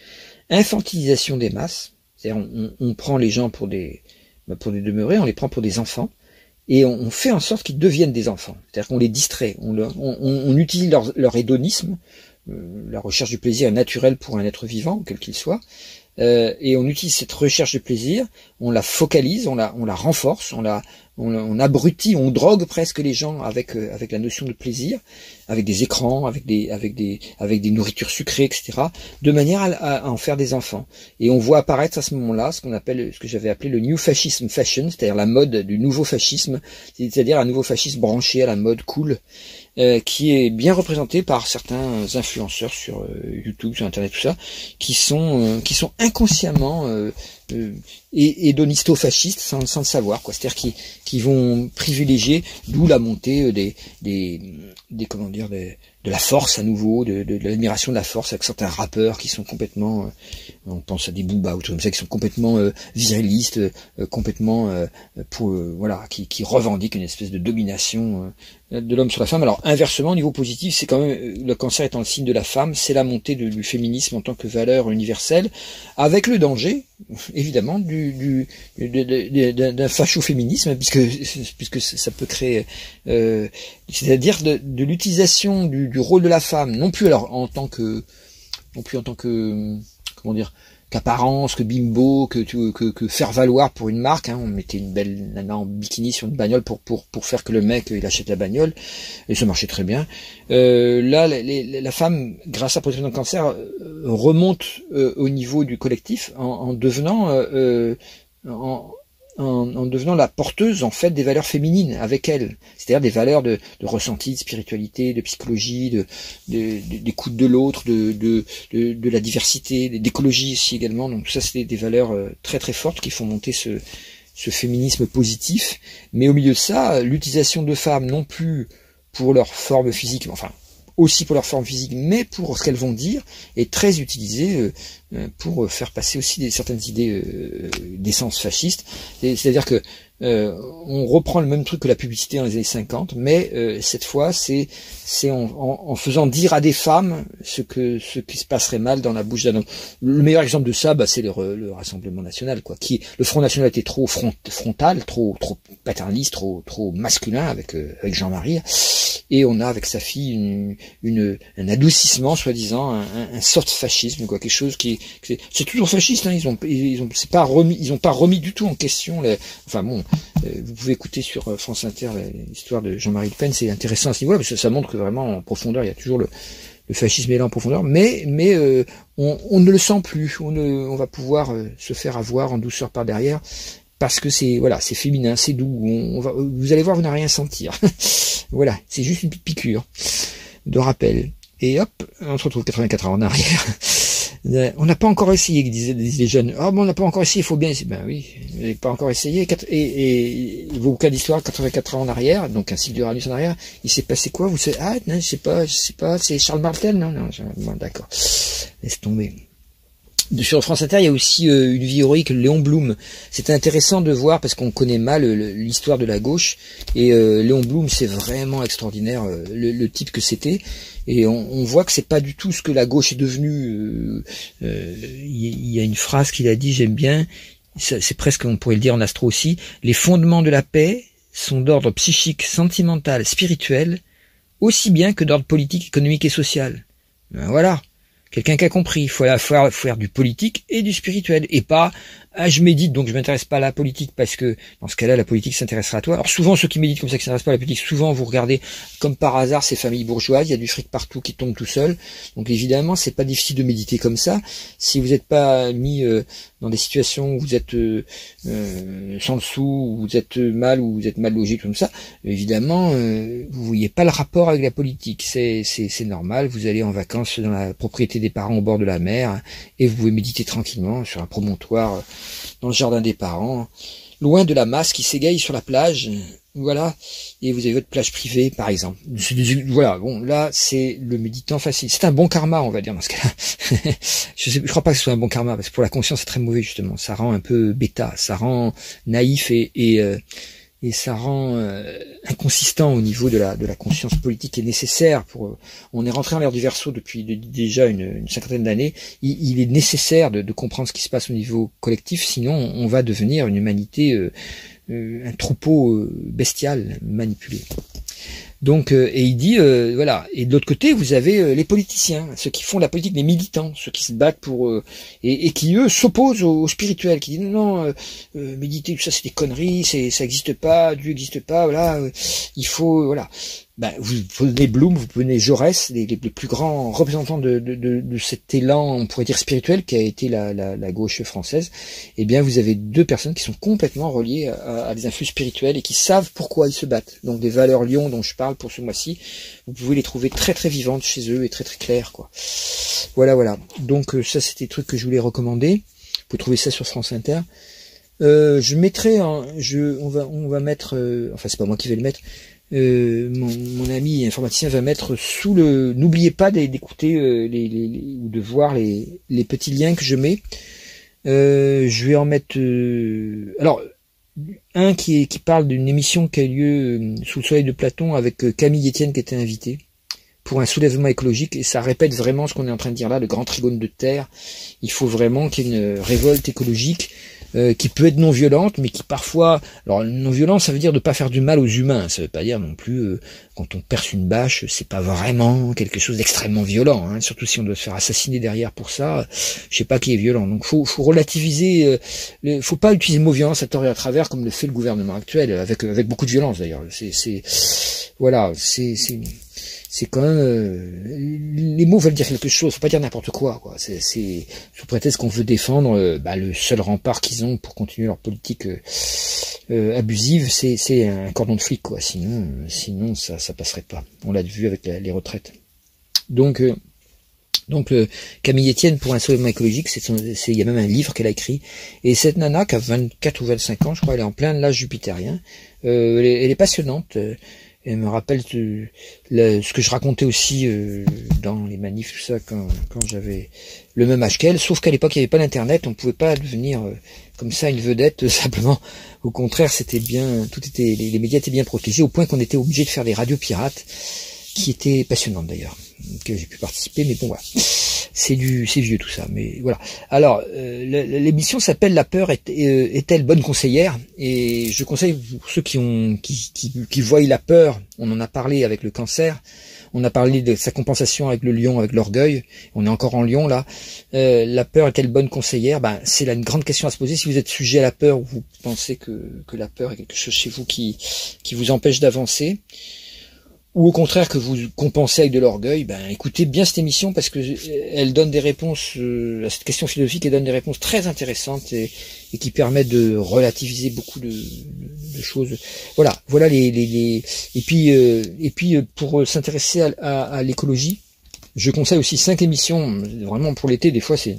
infantilisation des masses, c'est-à-dire on, prend les gens pour des, bah, pour demeurés, on les prend pour des enfants, et on, fait en sorte qu'ils deviennent des enfants, c'est-à-dire qu'on les distrait, on, utilise leur, leur hédonisme, euh, la recherche du plaisir est naturelle pour un être vivant, quel qu'il soit, euh, et on utilise cette recherche de plaisir, on la focalise, on la, on la renforce, on la, on, on abrutit, on drogue presque les gens avec euh, avec la notion de plaisir, avec des écrans, avec des avec des avec des nourritures sucrées, etc. De manière à, en faire des enfants. Et on voit apparaître à ce moment-là ce qu'on appelle ce que j'avais appelé le new fascism fashion, c'est-à-dire la mode du nouveau fascisme, c'est-à-dire un nouveau fascisme branché à la mode cool euh, qui est bien représenté par certains influenceurs sur euh, YouTube, sur Internet, tout ça, qui sont euh, qui sont inconsciemment hédonisto-fascistes sans, sans le savoir, quoi. C'est-à-dire qui qui vont privilégier, d'où la montée des des des comment dire des de la force à nouveau, de, de, l'admiration de la force avec certains rappeurs qui sont complètement, on pense à des Booba ou tout comme ça, qui sont complètement virilistes, complètement pour voilà, qui, qui revendiquent une espèce de domination de l'homme sur la femme. Alors inversement, au niveau positif, c'est quand même euh, le cancer étant le signe de la femme, c'est la montée du féminisme en tant que valeur universelle, avec le danger, évidemment, du, d'un facho-féminisme, puisque puisque ça peut créer, euh, c'est-à-dire de, l'utilisation du, du, rôle de la femme, non plus alors en tant que, non plus en tant que, comment dire, qu'apparence, que bimbo, que, que, que, faire valoir pour une marque. Hein. On mettait une belle nana en bikini sur une bagnole pour, pour, pour faire que le mec il achète la bagnole et ça marchait très bien. Euh, là, la femme, grâce à protection d'un cancer, euh, remonte euh, au niveau du collectif en, en devenant en, en, devenant la porteuse en fait des valeurs féminines avec elle, c'est-à-dire des valeurs de, de, ressenti, de spiritualité, de psychologie, de, d'écoute de, l'autre, de, de, de, la diversité, d'écologie aussi également. Donc ça, c'est des valeurs euh, très très fortes qui font monter ce, ce féminisme positif. Mais au milieu de ça, l'utilisation de femmes non plus pour leur forme physique, enfin aussi pour leur forme physique, mais pour ce qu'elles vont dire, est très utilisée euh, pour faire passer aussi des, certaines idées euh, d'essence fasciste. C'est-à-dire que euh, on reprend le même truc que la publicité dans les années 50, mais euh, cette fois c'est c'est en, en, faisant dire à des femmes ce que ce qui se passerait mal dans la bouche d'un homme. Le meilleur exemple de ça, bah, c'est le, le, Rassemblement national, quoi. Qui le Front national était trop front, frontal, trop trop paternaliste, trop trop masculin avec euh, avec Jean-Marie, et on a avec sa fille une, une un adoucissement, soi-disant, un, un, sorte de fascisme, quoi, quelque chose qui c'est toujours fasciste. Hein, ils ont pas remis du tout en question. Les, enfin bon vous pouvez écouter sur France Inter l'histoire de Jean-Marie Le Pen, c'est intéressant à ce niveau-là, parce que ça montre que vraiment en profondeur, il y a toujours le, le fascisme est là en profondeur, mais mais on, on, ne le sent plus, on, on va pouvoir se faire avoir en douceur par derrière, parce que c'est voilà, c'est féminin, c'est doux. On, va, vous allez voir, vous n'allez rien sentir. voilà, c'est juste une piqûre de rappel. Et hop, on se retrouve 84 ans en arrière. on n'a pas encore essayé, disaient, les jeunes. Ah bon, on n'a pas encore essayé, il faut bien. Ben oui, vous n'avez pas encore essayé. Et, et vos bouquins d'histoire, 84 ans en arrière, donc un cycle en arrière, il s'est passé quoi? Vous savez, ah non, je sais pas, je sais pas, c'est Charles Martel? Non, non, bon, d'accord. Laisse tomber sur France Inter, il y a aussi euh, une vie héroïque, Léon Blum. C'était intéressant de voir parce qu'on connaît mal l'histoire de la gauche et euh, Léon Blum, c'est vraiment extraordinaire euh, le, type que c'était. Et on, voit que c'est pas du tout ce que la gauche est devenue. Il y, a une phrase qu'il a dit, j'aime bien. C'est presque, on pourrait le dire en astro aussi. Les fondements de la paix sont d'ordre psychique, sentimental, spirituel, aussi bien que d'ordre politique, économique et social. Ben voilà quelqu'un qui a compris. Il faut faire, faire du politique et du spirituel, et pas ah, je médite, donc je m'intéresse pas à la politique parce que dans ce cas-là, la politique s'intéressera à toi. Alors souvent, ceux qui méditent comme ça, qui s'intéressent pas à la politique, souvent vous regardez comme par hasard ces familles bourgeoises, il y a du fric partout qui tombe tout seul. Donc évidemment, c'est pas difficile de méditer comme ça. Si vous n'êtes pas mis euh, dans des situations où vous êtes euh, euh, sans le sou, où vous êtes mal, ou vous êtes mal logé, comme ça, évidemment, vous voyez pas le rapport avec la politique. C'est normal. Vous allez en vacances dans la propriété des parents au bord de la mer et vous pouvez méditer tranquillement sur un promontoire dans le jardin des parents, loin de la masse qui s'égaye sur la plage, voilà, et vous avez votre plage privée, par exemple. Voilà, bon, là, c'est le méditant facile. C'est un bon karma, on va dire, dans ce cas-là. je je crois pas que ce soit un bon karma, parce que pour la conscience, c'est très mauvais, justement. Ça rend un peu bêta, ça rend naïf et, et euh, et ça rend euh, inconsistant au niveau de la, de la conscience politique est nécessaire pour. Euh, on est rentré en l'ère du verso depuis déjà une, cinquantaine d'années. Il, est nécessaire de, comprendre ce qui se passe au niveau collectif, sinon on va devenir une humanité, euh, un troupeau bestial manipulé. Donc, euh, et il dit, euh, voilà. Et de l'autre côté, vous avez euh, les politiciens, ceux qui font la politique, les militants, ceux qui se battent pour et, qui eux s'opposent au, spirituel, qui disent non, non, méditer, tout ça, c'est des conneries, ça n'existe pas, Dieu n'existe pas, voilà. il faut, voilà ben, vous prenez Bloom, vous prenez Jaurès, les, plus grands représentants de, de, de, de, cet élan, on pourrait dire spirituel, qui a été la, la, la, gauche française, eh bien vous avez deux personnes qui sont complètement reliées à, à, des influx spirituels et qui savent pourquoi ils se battent. Donc des valeurs lions dont je parle pour ce mois-ci, vous pouvez les trouver très très vivantes chez eux et très très claires. quoi. Voilà, voilà. Donc euh, ça c'était des trucs que je voulais recommander. Vous pouvez trouver ça sur France Inter. Euh, je mettrai, je, on va, on va mettre, euh, enfin c'est pas moi qui vais le mettre, euh, mon, ami informaticien va mettre sous le. N'oubliez pas d'écouter euh, les, ou de voir les, les, petits liens que je mets. Euh, je vais en mettre. alors un qui, qui parle d'une émission qui a lieu sous le soleil de Platon avec Camille Etienne qui était invité pour un soulèvement écologique et ça répète vraiment ce qu'on est en train de dire là, le grand trigone de terre. Il faut vraiment qu'il y ait une révolte écologique euh, qui peut être non violente, mais qui parfois, alors non violente, ça veut dire de pas faire du mal aux humains. Ça veut pas dire non plus euh, quand on perce une bâche, c'est pas vraiment quelque chose d'extrêmement violent. Hein, surtout si on doit se faire assassiner derrière pour ça, je sais pas qui est violent. Donc faut, faut relativiser. Euh, faut pas utiliser le mot violence à tort et à travers comme le fait le gouvernement actuel, avec avec beaucoup de violence d'ailleurs. C'est voilà, c'est c'est quand même euh, les mots veulent dire quelque chose, faut pas dire n'importe quoi. quoi. C'est sous prétexte qu'on veut défendre euh, bah, le seul rempart qu'ils ont pour continuer leur politique euh, abusive, c'est un cordon de flic. Quoi. Sinon, sinon ça ça passerait pas. On l'a vu avec les retraites. Donc donc Camille Etienne pour un soulèvement écologique, c'est il y a même un livre qu'elle a écrit. Et cette nana qui a 24 ou 25 ans, je crois, elle est en plein l'âge jupitérien. elle, est, elle, est, passionnante. Elle me rappelle ce que je racontais aussi euh, dans les manifs, tout ça, quand, quand j'avais le même âge qu'elle, sauf qu'à l'époque, il n'y avait pas d'internet, on ne pouvait pas devenir euh, comme ça une vedette, simplement. Au contraire, c'était bien, tout était, les, les, médias étaient bien protégés, au point qu'on était obligé de faire des radios pirates, qui étaient passionnantes d'ailleurs, que j'ai pu participer, mais bon voilà c'est du, c'est vieux tout ça. Mais voilà. Alors, euh, l'émission s'appelle La peur est, euh, est-elle bonne conseillère? Et je conseille pour ceux qui ont, qui, qui, qui voient la peur. On en a parlé avec le cancer. On a parlé de sa compensation avec le lion, avec l'orgueil. On est encore en lion là. Euh, la peur est-elle bonne conseillère? Ben, C'est là une grande question à se poser. Si vous êtes sujet à la peur ou vous pensez que, que la peur est quelque chose chez vous qui, qui vous empêche d'avancer, ou au contraire que vous compensez avec de l'orgueil, ben écoutez bien cette émission parce que euh, elle donne des réponses euh, à cette question philosophique, elle donne des réponses très intéressantes et, qui permettent de relativiser beaucoup de, choses. Voilà, voilà les, les, et puis euh, et puis pour s'intéresser à, à l'écologie, je conseille aussi cinq émissions. Vraiment pour l'été, des fois c'est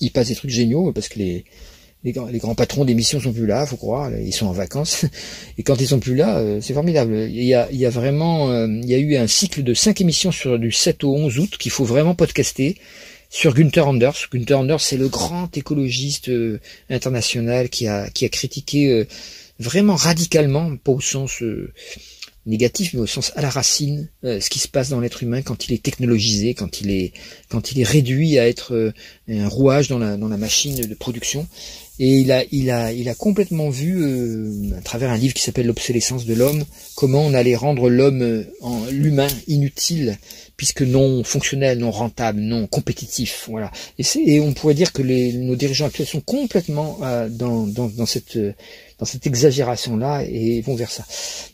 il passe des trucs géniaux parce que les les, grands patrons d'émissions sont plus là, faut croire, ils sont en vacances. Et quand ils sont plus là, euh, c'est formidable. Il y a, vraiment, euh, il y a eu un cycle de cinq émissions sur du 7 au 11 août qu'il faut vraiment podcaster sur Günther Anders. Günther Anders, c'est le grand écologiste euh, international qui a, qui a critiqué vraiment radicalement, pas au sens négatif, mais au sens à la racine, ce qui se passe dans l'être humain quand il est technologisé, quand il est, quand il est réduit à être un rouage dans la machine de production. Et il a, il a, il a complètement vu, euh, à travers un livre qui s'appelle L'obsolescence de l'homme, comment on allait rendre l'homme, euh, l'humain, inutile, puisque non fonctionnel, non rentable, non compétitif. Voilà. Et, et on pourrait dire que les, nos dirigeants actuels sont complètement euh, dans, dans, dans, cette dans cette exagération-là et vont vers ça.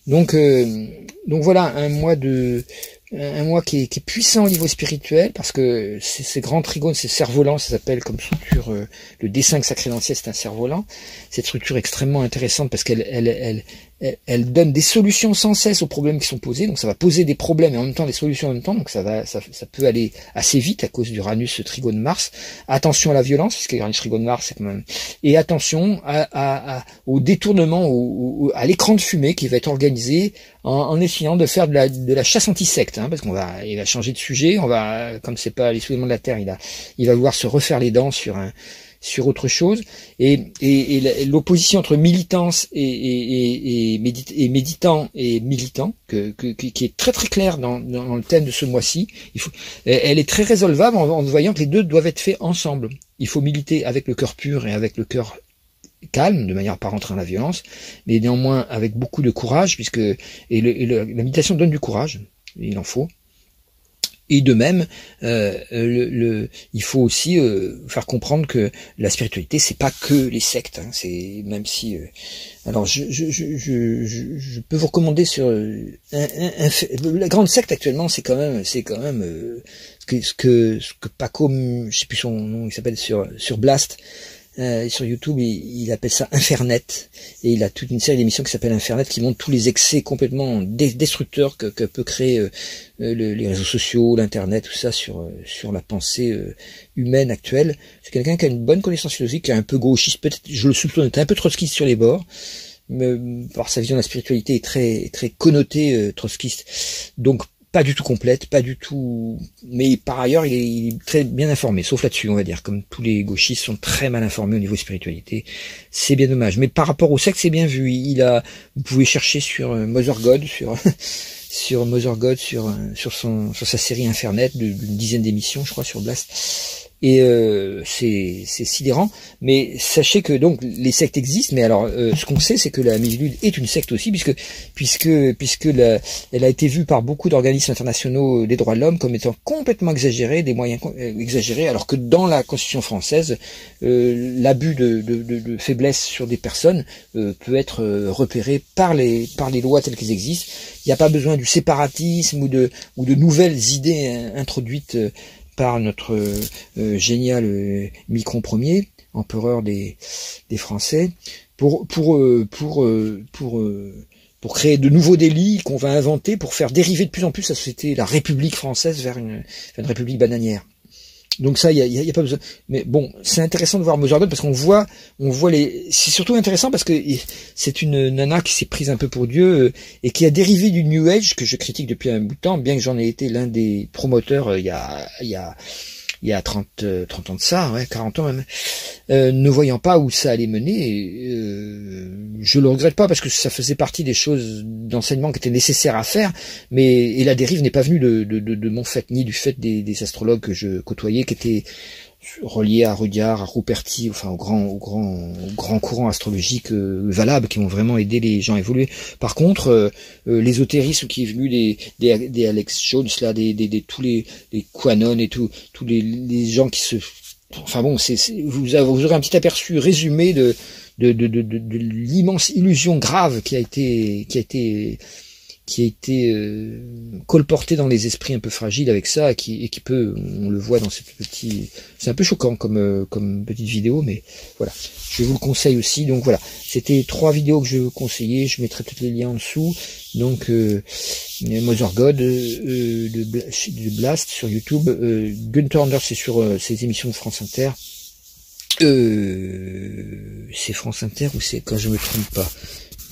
Donc, donc voilà un mois de un mois qui est, qui est, puissant au niveau spirituel parce que ces grands trigones, ces cerfs-volants, ça s'appelle comme structure euh, le dessin sacré ciel, c'est un cerf-volant. Cette structure extrêmement intéressante parce qu'elle elle, elle, elle, donne des solutions sans cesse aux problèmes qui sont posés. Donc ça va poser des problèmes et en même temps des solutions en même temps. Donc ça va, ça, ça peut aller assez vite à cause d'Uranus trigone Mars. Attention à la violence, puisque Uranus trigone Mars, c'est quand même. Et attention au détournement, au, à l'écran de fumée qui va être organisé en, essayant de faire de la, chasse anti-secte, hein, parce qu'on va, il va changer de sujet. On va, comme c'est pas les de la Terre, il a, il va vouloir se refaire les dents sur un sur autre chose. Et, et, l'opposition entre militance et, et, et, méditant et militant, que, qui est très très claire dans, dans le thème de ce mois-ci, elle est très résolvable en, en voyant que les deux doivent être faits ensemble. Il faut militer avec le cœur pur et avec le cœur calme, de manière à pas rentrer dans la violence, mais néanmoins avec beaucoup de courage, puisque et, la méditation donne du courage, il en faut. Et de même, euh, le, il faut aussi euh, faire comprendre que la spiritualité, c'est pas que les sectes. Hein, c'est même si. Euh, alors, je, peux vous recommander sur la grande secte actuellement, c'est quand même, c'est quand même ce que Paco, je sais plus son nom, il s'appelle sur sur Blast euh, sur YouTube, il, appelle ça Infernet, et il a toute une série d'émissions qui s'appelle Infernet, qui montre tous les excès complètement destructeurs que, que peut créer euh, euh, les réseaux sociaux, l'internet, tout ça sur sur la pensée humaine actuelle. C'est quelqu'un qui a une bonne connaissance philosophique, qui est un peu gauchiste, peut-être, je le soupçonne, un peu trotskiste sur les bords, mais par sa vision de la spiritualité est très très connotée trotskiste. Donc pas du tout complète, pas du tout. Mais par ailleurs, il est, très bien informé, sauf là-dessus, on va dire. Comme tous les gauchistes sont très mal informés au niveau spiritualité, c'est bien dommage. Mais par rapport au sexe, c'est bien vu. Il a, vous pouvez chercher sur euh, Mother God, sur sur Mother God, sur euh, sur son sur sa série Infernet d'une dizaine d'émissions, je crois, sur Blast et euh, c'est sidérant. Mais sachez que donc les sectes existent, mais alors euh, ce qu'on sait, c'est que la Mivilude est une secte aussi, puisque puisque puisque la, elle a été vue par beaucoup d'organismes internationaux des droits de l'homme comme étant complètement exagérée, des moyens euh, exagérés, alors que dans la Constitution française, euh, l'abus de, de, de, de, faiblesse sur des personnes peut être repéré par les par les lois telles qu'elles existent. Il n'y a pas besoin du séparatisme ou de ou de nouvelles idées hein, introduites par notre euh, génial euh, Micron Ier, empereur des, Français, pour pour euh, pour pour pour créer de nouveaux délits qu'on va inventer pour faire dériver de plus en plus la société, la République française vers une, une république bananière. Donc ça, il y a, a, pas besoin. Mais bon, c'est intéressant de voir Mozart parce qu'on voit, on voit les. C'est surtout intéressant parce que c'est une nana qui s'est prise un peu pour Dieu euh, et qui a dérivé du New Age que je critique depuis un bout de temps, bien que j'en ai été l'un des promoteurs euh, il y a, il y a il y a 30, 30 euh, ans de ça, ouais, 40 ans même, euh, ne voyant pas où ça allait mener, euh, je le regrette pas parce que ça faisait partie des choses d'enseignement qui étaient nécessaires à faire, mais et la dérive n'est pas venue de, mon fait, ni du fait des, des, astrologues que je côtoyais, qui étaient reliés à Rudyard, à Ruperti, enfin au grand, au grand, au grand courant astrologique euh, valable qui ont vraiment aidé les gens à évoluer. Par contre, euh, euh, l'ésotérisme qui est venu des, des, des, Alex Jones là, des, des, des tous les, les Quanon et tout, tous les, les gens qui se, enfin bon, c'est, vous, avez, vous aurez un petit aperçu résumé de de, de, de, de l'immense illusion grave qui a été qui a été qui a été euh, colporté dans les esprits un peu fragiles avec ça et qui, et qui peut, on le voit dans ces petits, c'est un peu choquant comme euh, comme petite vidéo, mais voilà, je vous le conseille aussi. Donc voilà, c'était trois vidéos que je vous conseillais, je mettrai tous les liens en dessous. Donc euh, Mother God euh, de, de, Blast sur YouTube, euh, Gunther Anders c'est sur ses émissions de France Inter. c'est France Inter ou c'est quand je me trompe pas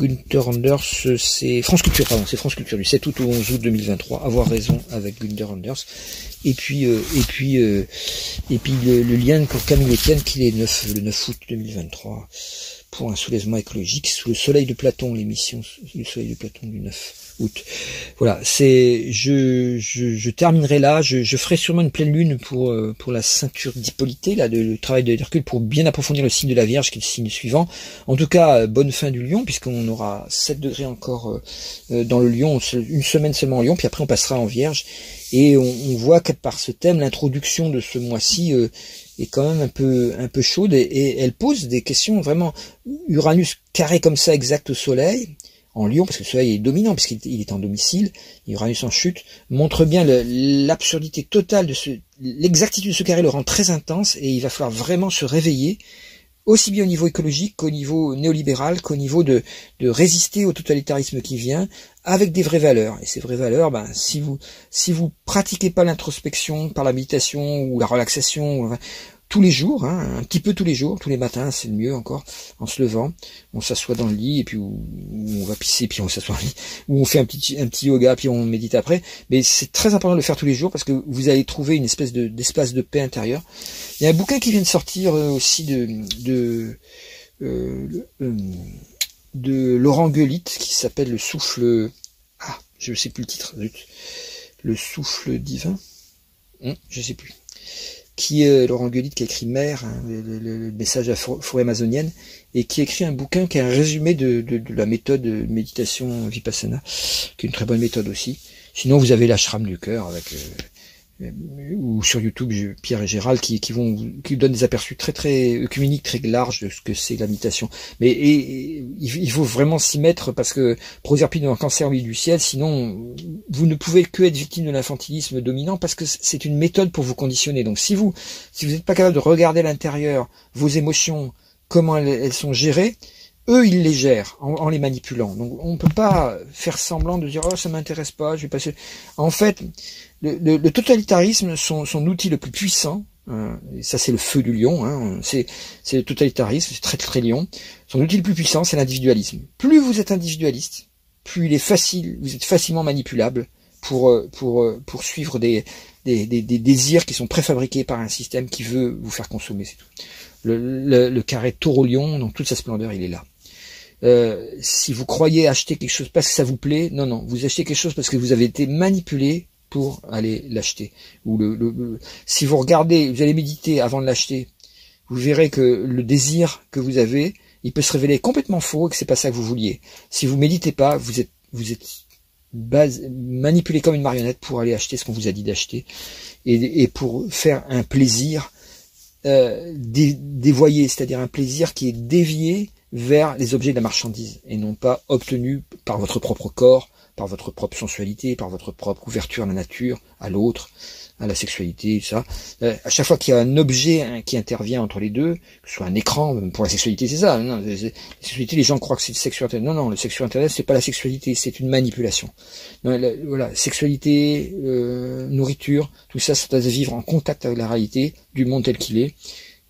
Gunther Anders, c'est France Culture, pardon, c'est France Culture du 7 août au 11 août 2023. Avoir raison avec Gunther Anders. Et puis, euh, et puis, euh, et puis le, lien pour Camille Etienne qui est 9, le 9 août 2023 pour un soulèvement écologique sous le soleil de Platon, l'émission le soleil de Platon du 9 Voilà, c'est je, je, terminerai là. Je, je, ferai sûrement une pleine lune pour euh, pour la ceinture d'Hippolyte, là, de, le travail de pour bien approfondir le signe de la Vierge, qui est le signe suivant. En tout cas, bonne fin du Lion, puisqu'on aura 7 degrés encore euh, dans le Lion, une semaine seulement en Lion, puis après on passera en Vierge. Et on, voit que par ce thème, l'introduction de ce mois-ci euh, est quand même un peu un peu chaude et, elle pose des questions vraiment Uranus carré comme ça exact au Soleil en Lion parce que le Soleil est dominant puisqu'il est en domicile Uranus en chute montre bien l'absurdité totale de ce l'exactitude de ce carré le rend très intense et il va falloir vraiment se réveiller aussi bien au niveau écologique qu'au niveau néolibéral, qu'au niveau de, de résister au totalitarisme qui vient, avec des vraies valeurs. Et ces vraies valeurs, ben, si vous si vous pratiquez pas l'introspection par la méditation ou la relaxation, tous les jours, hein, un petit peu tous les jours, tous les matins, c'est le mieux encore, en se levant, on s'assoit dans le lit et puis on va pisser puis on s'assoit dans le lit, ou on fait un petit un petit yoga puis on médite après. Mais c'est très important de le faire tous les jours parce que vous allez trouver une espèce de d'espace de paix intérieure. Il y a un bouquin qui vient de sortir euh, aussi de de euh, euh, de Laurent Guelit qui s'appelle Le souffle. Ah, je ne sais plus le titre. Le souffle divin. Hum, je sais plus qui est Laurent Guelit, qui a écrit Mère, hein, le, message à forêt amazonienne, et qui écrit un bouquin qui est un résumé de, la méthode de méditation vipassana, qui est une très bonne méthode aussi. Sinon, vous avez l'ashram du cœur avec euh, ou sur YouTube Pierre et Gérald qui, qui vont qui donnent des aperçus très très œcuméniques très larges de ce que c'est la mais il faut vraiment s'y mettre parce que Proserpine est un cancer milieu du ciel. Sinon vous ne pouvez que être victime de l'infantilisme dominant parce que c'est une méthode pour vous conditionner. Donc si vous si vous n'êtes pas capable de regarder l'intérieur vos émotions comment elles, sont gérées eux ils les gèrent en, les manipulant donc on ne peut pas faire semblant de dire oh ça m'intéresse pas je vais passer en fait le, le, totalitarisme, son, son, outil le plus puissant, et ça c'est le feu du lion, hein, c'est le totalitarisme, c'est très très lion, son outil le plus puissant c'est l'individualisme. Plus vous êtes individualiste, plus il est facile, vous êtes facilement manipulable pour, euh, pour, euh, pour suivre des, des, des, des désirs qui sont préfabriqués par un système qui veut vous faire consommer, c'est tout. Le, le, le, carré taureau-lion, dans toute sa splendeur, il est là. Euh, si vous croyez acheter quelque chose parce que ça vous plaît, non, non, vous achetez quelque chose parce que vous avez été manipulé pour aller l'acheter. Ou si vous regardez, vous allez méditer avant de l'acheter, vous verrez que le désir que vous avez, il peut se révéler complètement faux et que c'est pas ça que vous vouliez. Si vous méditez pas, vous êtes, vous êtes manipulé comme une marionnette pour aller acheter ce qu'on vous a dit d'acheter et, et, pour faire un plaisir euh, dévoyé, c'est-à-dire un plaisir qui est dévié vers les objets de la marchandise et non pas obtenu par votre propre corps, par votre propre sensualité, par votre propre ouverture à la nature, à l'autre, à la sexualité, ça. Euh, à chaque fois qu'il y a un objet hein, qui intervient entre les deux, que ce soit un écran, pour la sexualité, c'est ça. Non, la sexualité, les gens croient que c'est le sexuel internet. Non, non, le sexuel internet, c'est pas la sexualité, c'est une manipulation. voilà, sexualité, euh, nourriture, tout ça, ça doit vivre en contact avec la réalité du monde tel qu'il est,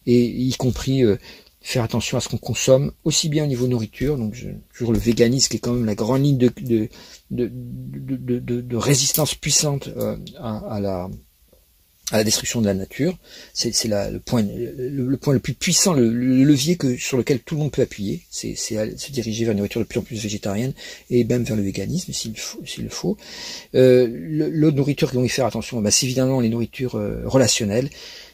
et y compris euh, faire attention à ce qu'on consomme, aussi bien au niveau nourriture, donc toujours le véganisme qui est quand même la grande ligne de, de, de, de résistance puissante euh, à, la, à la destruction de la nature. C'est le point, le, point le plus puissant, le, levier que, sur lequel tout le monde peut appuyer. C'est se diriger vers une nourriture de plus en plus végétarienne et même vers le véganisme s'il faut. Faut. Euh, L'autre nourriture qu'on y faire attention, bah, c'est évidemment les nourritures euh, relationnelles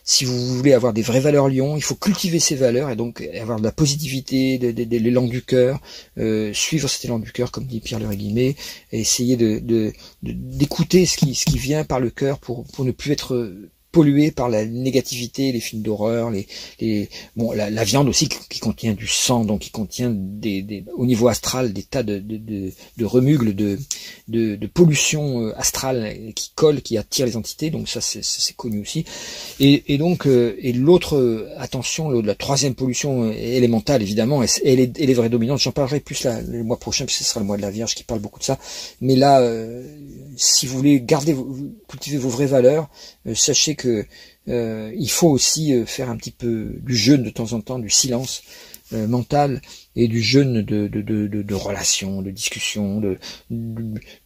si vous voulez avoir des vraies valeurs Lyon, il faut cultiver ces valeurs et donc avoir de la positivité, de, de, l'élan du cœur, euh, suivre cet élan du cœur, comme dit Pierre Le Guillemets, et essayer de d'écouter ce qui, vient par le cœur pour ne plus être pollué par la négativité, les films d'horreur, les, les, bon, la, la, viande aussi qui, contient du sang, donc qui contient des, des, au niveau astral des tas de, de, de, de remugles, de, de, de, pollution euh, astrale qui colle, qui attire les entités, donc ça c'est connu aussi. Et, et donc, euh, et l'autre, euh, attention, la troisième pollution élémentale évidemment, et, et, les, et les vraies dominantes, j'en parlerai plus là, le mois prochain, puisque ce sera le mois de la Vierge qui parle beaucoup de ça. Mais là, si vous voulez garder, cultiver vos vraies valeurs, sachez que euh, il faut aussi euh, faire un petit peu du jeûne de temps en temps, du silence euh, mental et du jeûne de, relations, de discussions,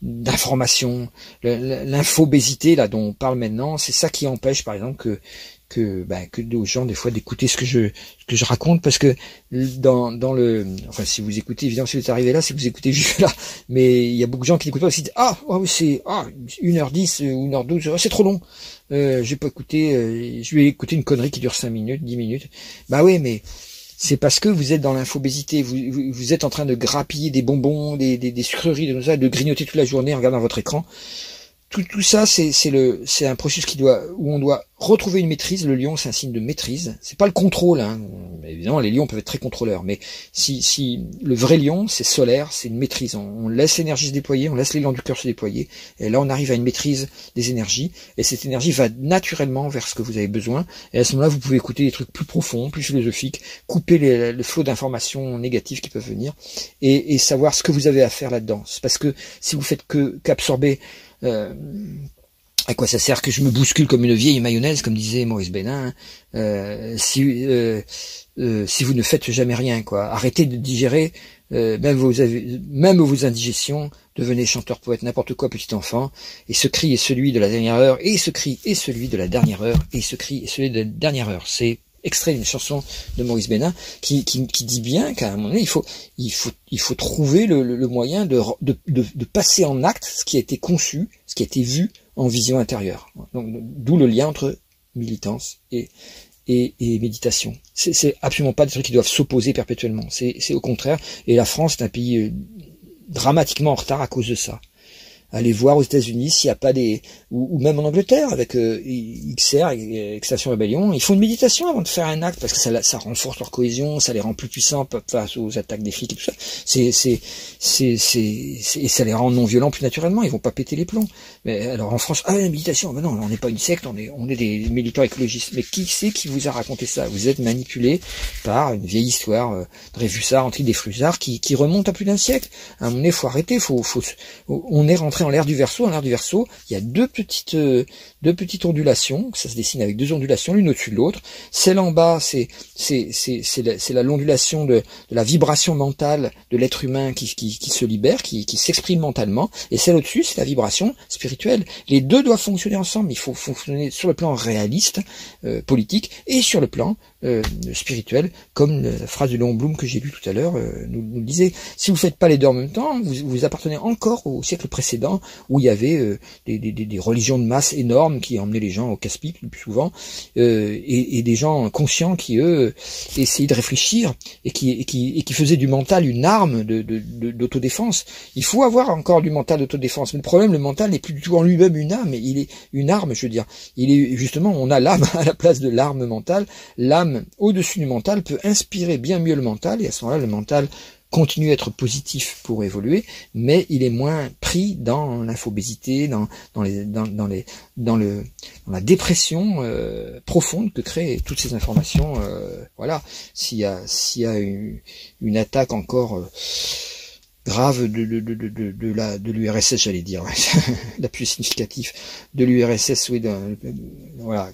d'informations. L'infobésité là dont on parle maintenant, c'est ça qui empêche par exemple que que bah, aux gens des fois d'écouter ce que je raconte parce que dans dans le enfin si vous écoutez évidemment si vous êtes arrivé là si vous écoutez juste là mais il y a beaucoup de gens qui n'écoutent pas aussi ah oh, c'est ah 1h10 ou 1h12 c'est trop long euh, je vais pas écouter euh, je vais écouter une connerie qui dure 5 minutes 10 minutes. Bah oui mais c'est parce que vous êtes dans l'infobésité, vous, êtes en train de grappiller des bonbons, des, des, des sucreries, de, de grignoter toute la journée en regardant votre écran tout, ça, c'est un processus qui doit, où on doit retrouver une maîtrise. Le lion, c'est un signe de maîtrise. C'est pas le contrôle. Hein. Évidemment, les lions peuvent être très contrôleurs, mais si, si le vrai lion, c'est solaire, c'est une maîtrise. On, laisse l'énergie se déployer, on laisse l'élan du cœur se déployer, et là, on arrive à une maîtrise des énergies, et cette énergie va naturellement vers ce que vous avez besoin. Et à ce moment-là, vous pouvez écouter des trucs plus profonds, plus philosophiques, couper le flot d'informations négatives qui peuvent venir, et, et savoir ce que vous avez à faire là-dedans. Parce que si vous faites que qu'absorber euh, à quoi ça sert que je me bouscule comme une vieille mayonnaise, comme disait Maurice Bénin, euh, si, euh, si vous ne faites jamais rien, quoi. Arrêtez de digérer, même, vos, même vos indigestions, devenez chanteur, poète, n'importe quoi, petit enfant, et ce cri est celui de la dernière heure, et ce cri est celui de la dernière heure, et ce cri est celui de la dernière heure. C'est extrait d'une chanson de Maurice Bénin qui, qui, qui dit bien qu'à un moment donné, il faut, il faut, il faut trouver le, le, moyen de, de, de, de, passer en acte ce qui a été conçu, ce qui a été vu en vision intérieure. Donc, d'où le lien entre militance et, et, et méditation. C'est absolument pas des trucs qui doivent s'opposer perpétuellement. C'est au contraire. Et la France est un pays euh, dramatiquement en retard à cause de ça aller voir aux États-Unis s'il n'y a pas des ou, même en Angleterre avec euh, XR Extinction Rebellion, ils font une méditation avant de faire un acte parce que ça, ça renforce leur cohésion, ça les rend plus puissants face aux attaques des flics et tout ça. C'est c'est c'est c'est et ça les rend non violents plus naturellement. Ils vont pas péter les plombs. Mais alors en France, ah la méditation, ben non, on n'est pas une secte, on est on est des militants écologistes. Mais qui c'est qui vous a raconté ça? Vous êtes manipulé par une vieille histoire euh, de Révusard, Antique des Frusards qui qui remonte à plus d'un siècle. À un moment donné, faut arrêter, faut faut on est rentré en l'air du verso. En l'air du il y a deux petites, euh, deux petites ondulations. Ça se dessine avec deux ondulations, l'une au-dessus de l'autre. Celle en bas, c'est c'est c'est c'est la l'ondulation de, la vibration mentale de l'être humain qui, qui, qui se libère, qui, qui s'exprime mentalement. Et celle au-dessus, c'est la vibration spirituelle. Les deux doivent fonctionner ensemble. Il faut fonctionner sur le plan réaliste, euh, politique, et sur le plan euh, spirituel, comme la phrase de Léon Blum que j'ai lu tout à l'heure euh, nous, nous, disait. Si vous ne faites pas les deux en même temps, vous, vous appartenez encore au siècle précédent où il y avait euh, des, des, des, religions de masse énormes qui emmenaient les gens au casse-pipe le plus souvent, et, et, des gens conscients qui eux essayaient de réfléchir et qui, et qui, et qui faisaient du mental une arme d'autodéfense. De, de, il faut avoir encore du mental d'autodéfense, mais le problème, le mental n'est plus du tout en lui-même une arme, il est une arme, je veux dire. Il est justement, on a l'âme à la place de l'arme mentale, l'âme au-dessus du mental peut inspirer bien mieux le mental, et à ce moment-là, le mental continue à être positif pour évoluer, mais il est moins pris dans l'infobésité, dans, dans, les, dans, le, dans la dépression euh, profonde que créent toutes ces informations. Euh, voilà, s'il y a, s'il y a une, une attaque encore euh, grave de, de, de, de, de la de l'URSS, j'allais dire, la plus significative de l'URSS, oui, voilà,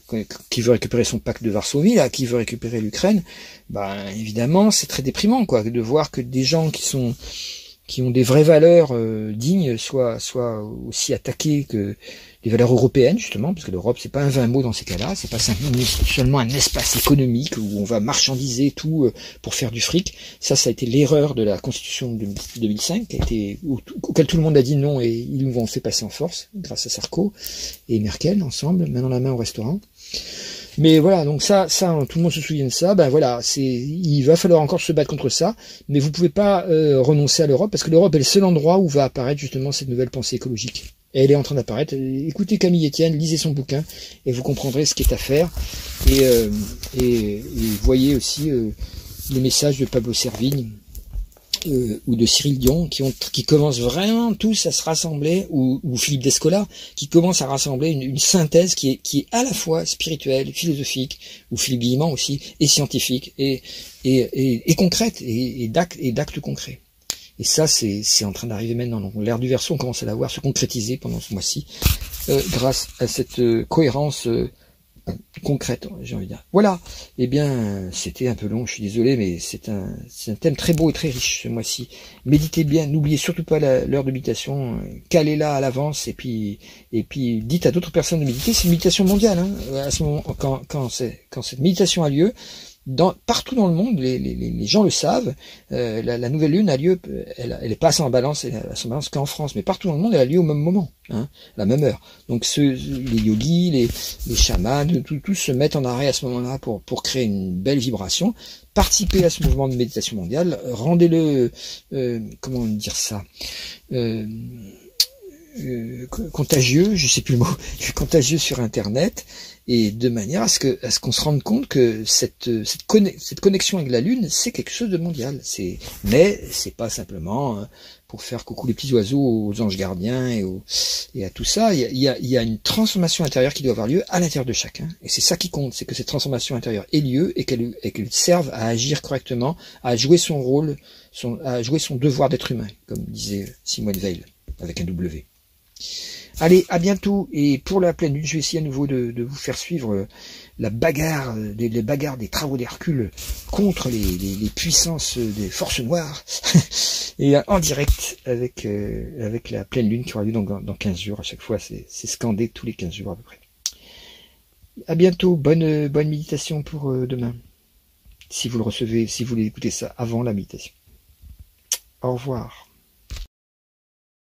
qui veut récupérer son pacte de Varsovie, là, qui veut récupérer l'Ukraine, ben évidemment, c'est très déprimant, quoi, de voir que des gens qui sont qui ont des vraies valeurs euh, dignes soient soient aussi attaqués que les valeurs européennes justement, parce que l'Europe c'est pas un vain mot dans ces cas-là, c'est pas seulement un espace économique où on va marchandiser tout euh, pour faire du fric. Ça, ça a été l'erreur de la Constitution de 2005, qui a été auquel tout le monde a dit non et ils nous ont fait passer en force grâce à Sarko et Merkel ensemble, main dans la main au restaurant. Mais voilà, donc ça, ça, tout le monde se souvient de ça. Ben voilà, c'est, il va falloir encore se battre contre ça, mais vous pouvez pas euh, renoncer à l'Europe parce que l'Europe est le seul endroit où va apparaître justement cette nouvelle pensée écologique. Elle est en train d'apparaître. Écoutez Camille Etienne, lisez son bouquin et vous comprendrez ce qui est à faire. Et, euh, voyez aussi euh, les messages de Pablo Servigne euh, ou de Cyril Dion qui, ont, qui commencent vraiment tous à se rassembler, ou, ou Philippe Descola qui commence à rassembler une, une, synthèse qui est, qui est à la fois spirituelle, philosophique, ou Philippe Guillemant aussi, et scientifique, et, et, et, et concrète, et, et d'actes concrets. Et ça, c'est en train d'arriver maintenant. Donc l'ère du verso, on commence à la voir se concrétiser pendant ce mois-ci, euh, grâce à cette euh, cohérence euh, concrète, j'ai envie de dire. Voilà. Eh bien, c'était un peu long, je suis désolé, mais c'est un, un thème très beau et très riche ce mois-ci. Méditez bien, n'oubliez surtout pas l'heure de méditation, calez-la à l'avance, et puis, et puis dites à d'autres personnes de méditer. C'est une méditation mondiale, hein, à ce moment, quand, quand, quand cette méditation a lieu, dans, partout dans le monde, les, les, les gens le savent, euh, la, la, nouvelle lune a lieu, elle, elle est pas en balance, elle est balance qu'en France, mais partout dans le monde, elle a lieu au même moment, hein, la même heure. Donc ce, les yogis, les, les chamans, tous se mettent en arrêt à ce moment-là pour, pour créer une belle vibration. Participez à ce mouvement de méditation mondiale, rendez-le, euh, comment dire ça, euh, euh, contagieux, je sais plus le mot, contagieux sur Internet, et de manière à ce que à ce qu'on se rende compte que cette cette, connexion avec la lune c'est quelque chose de mondial. C'est mais c'est pas simplement euh, pour faire coucou les petits oiseaux aux anges gardiens et, et à tout ça. Il y, a, il y a une transformation intérieure qui doit avoir lieu à l'intérieur de chacun. Et c'est ça qui compte c'est que cette transformation intérieure ait lieu et qu'elle qu'elle serve à agir correctement à jouer son rôle son, à jouer son devoir d'être humain comme disait Simone Veil avec un W Allez, à bientôt. Et pour la pleine lune, je vais essayer à nouveau de, vous faire suivre euh, la bagarre, euh, les, bagarres des travaux d'Hercule contre les, puissances des forces noires. et en direct avec, euh, avec la pleine lune qui aura lieu dans, dans 15 jours. À chaque fois, c'est scandé tous les 15 jours à peu près. À bientôt. Bonne, bonne méditation pour demain. Si vous le recevez, si vous voulez écouter ça avant la méditation. Au revoir.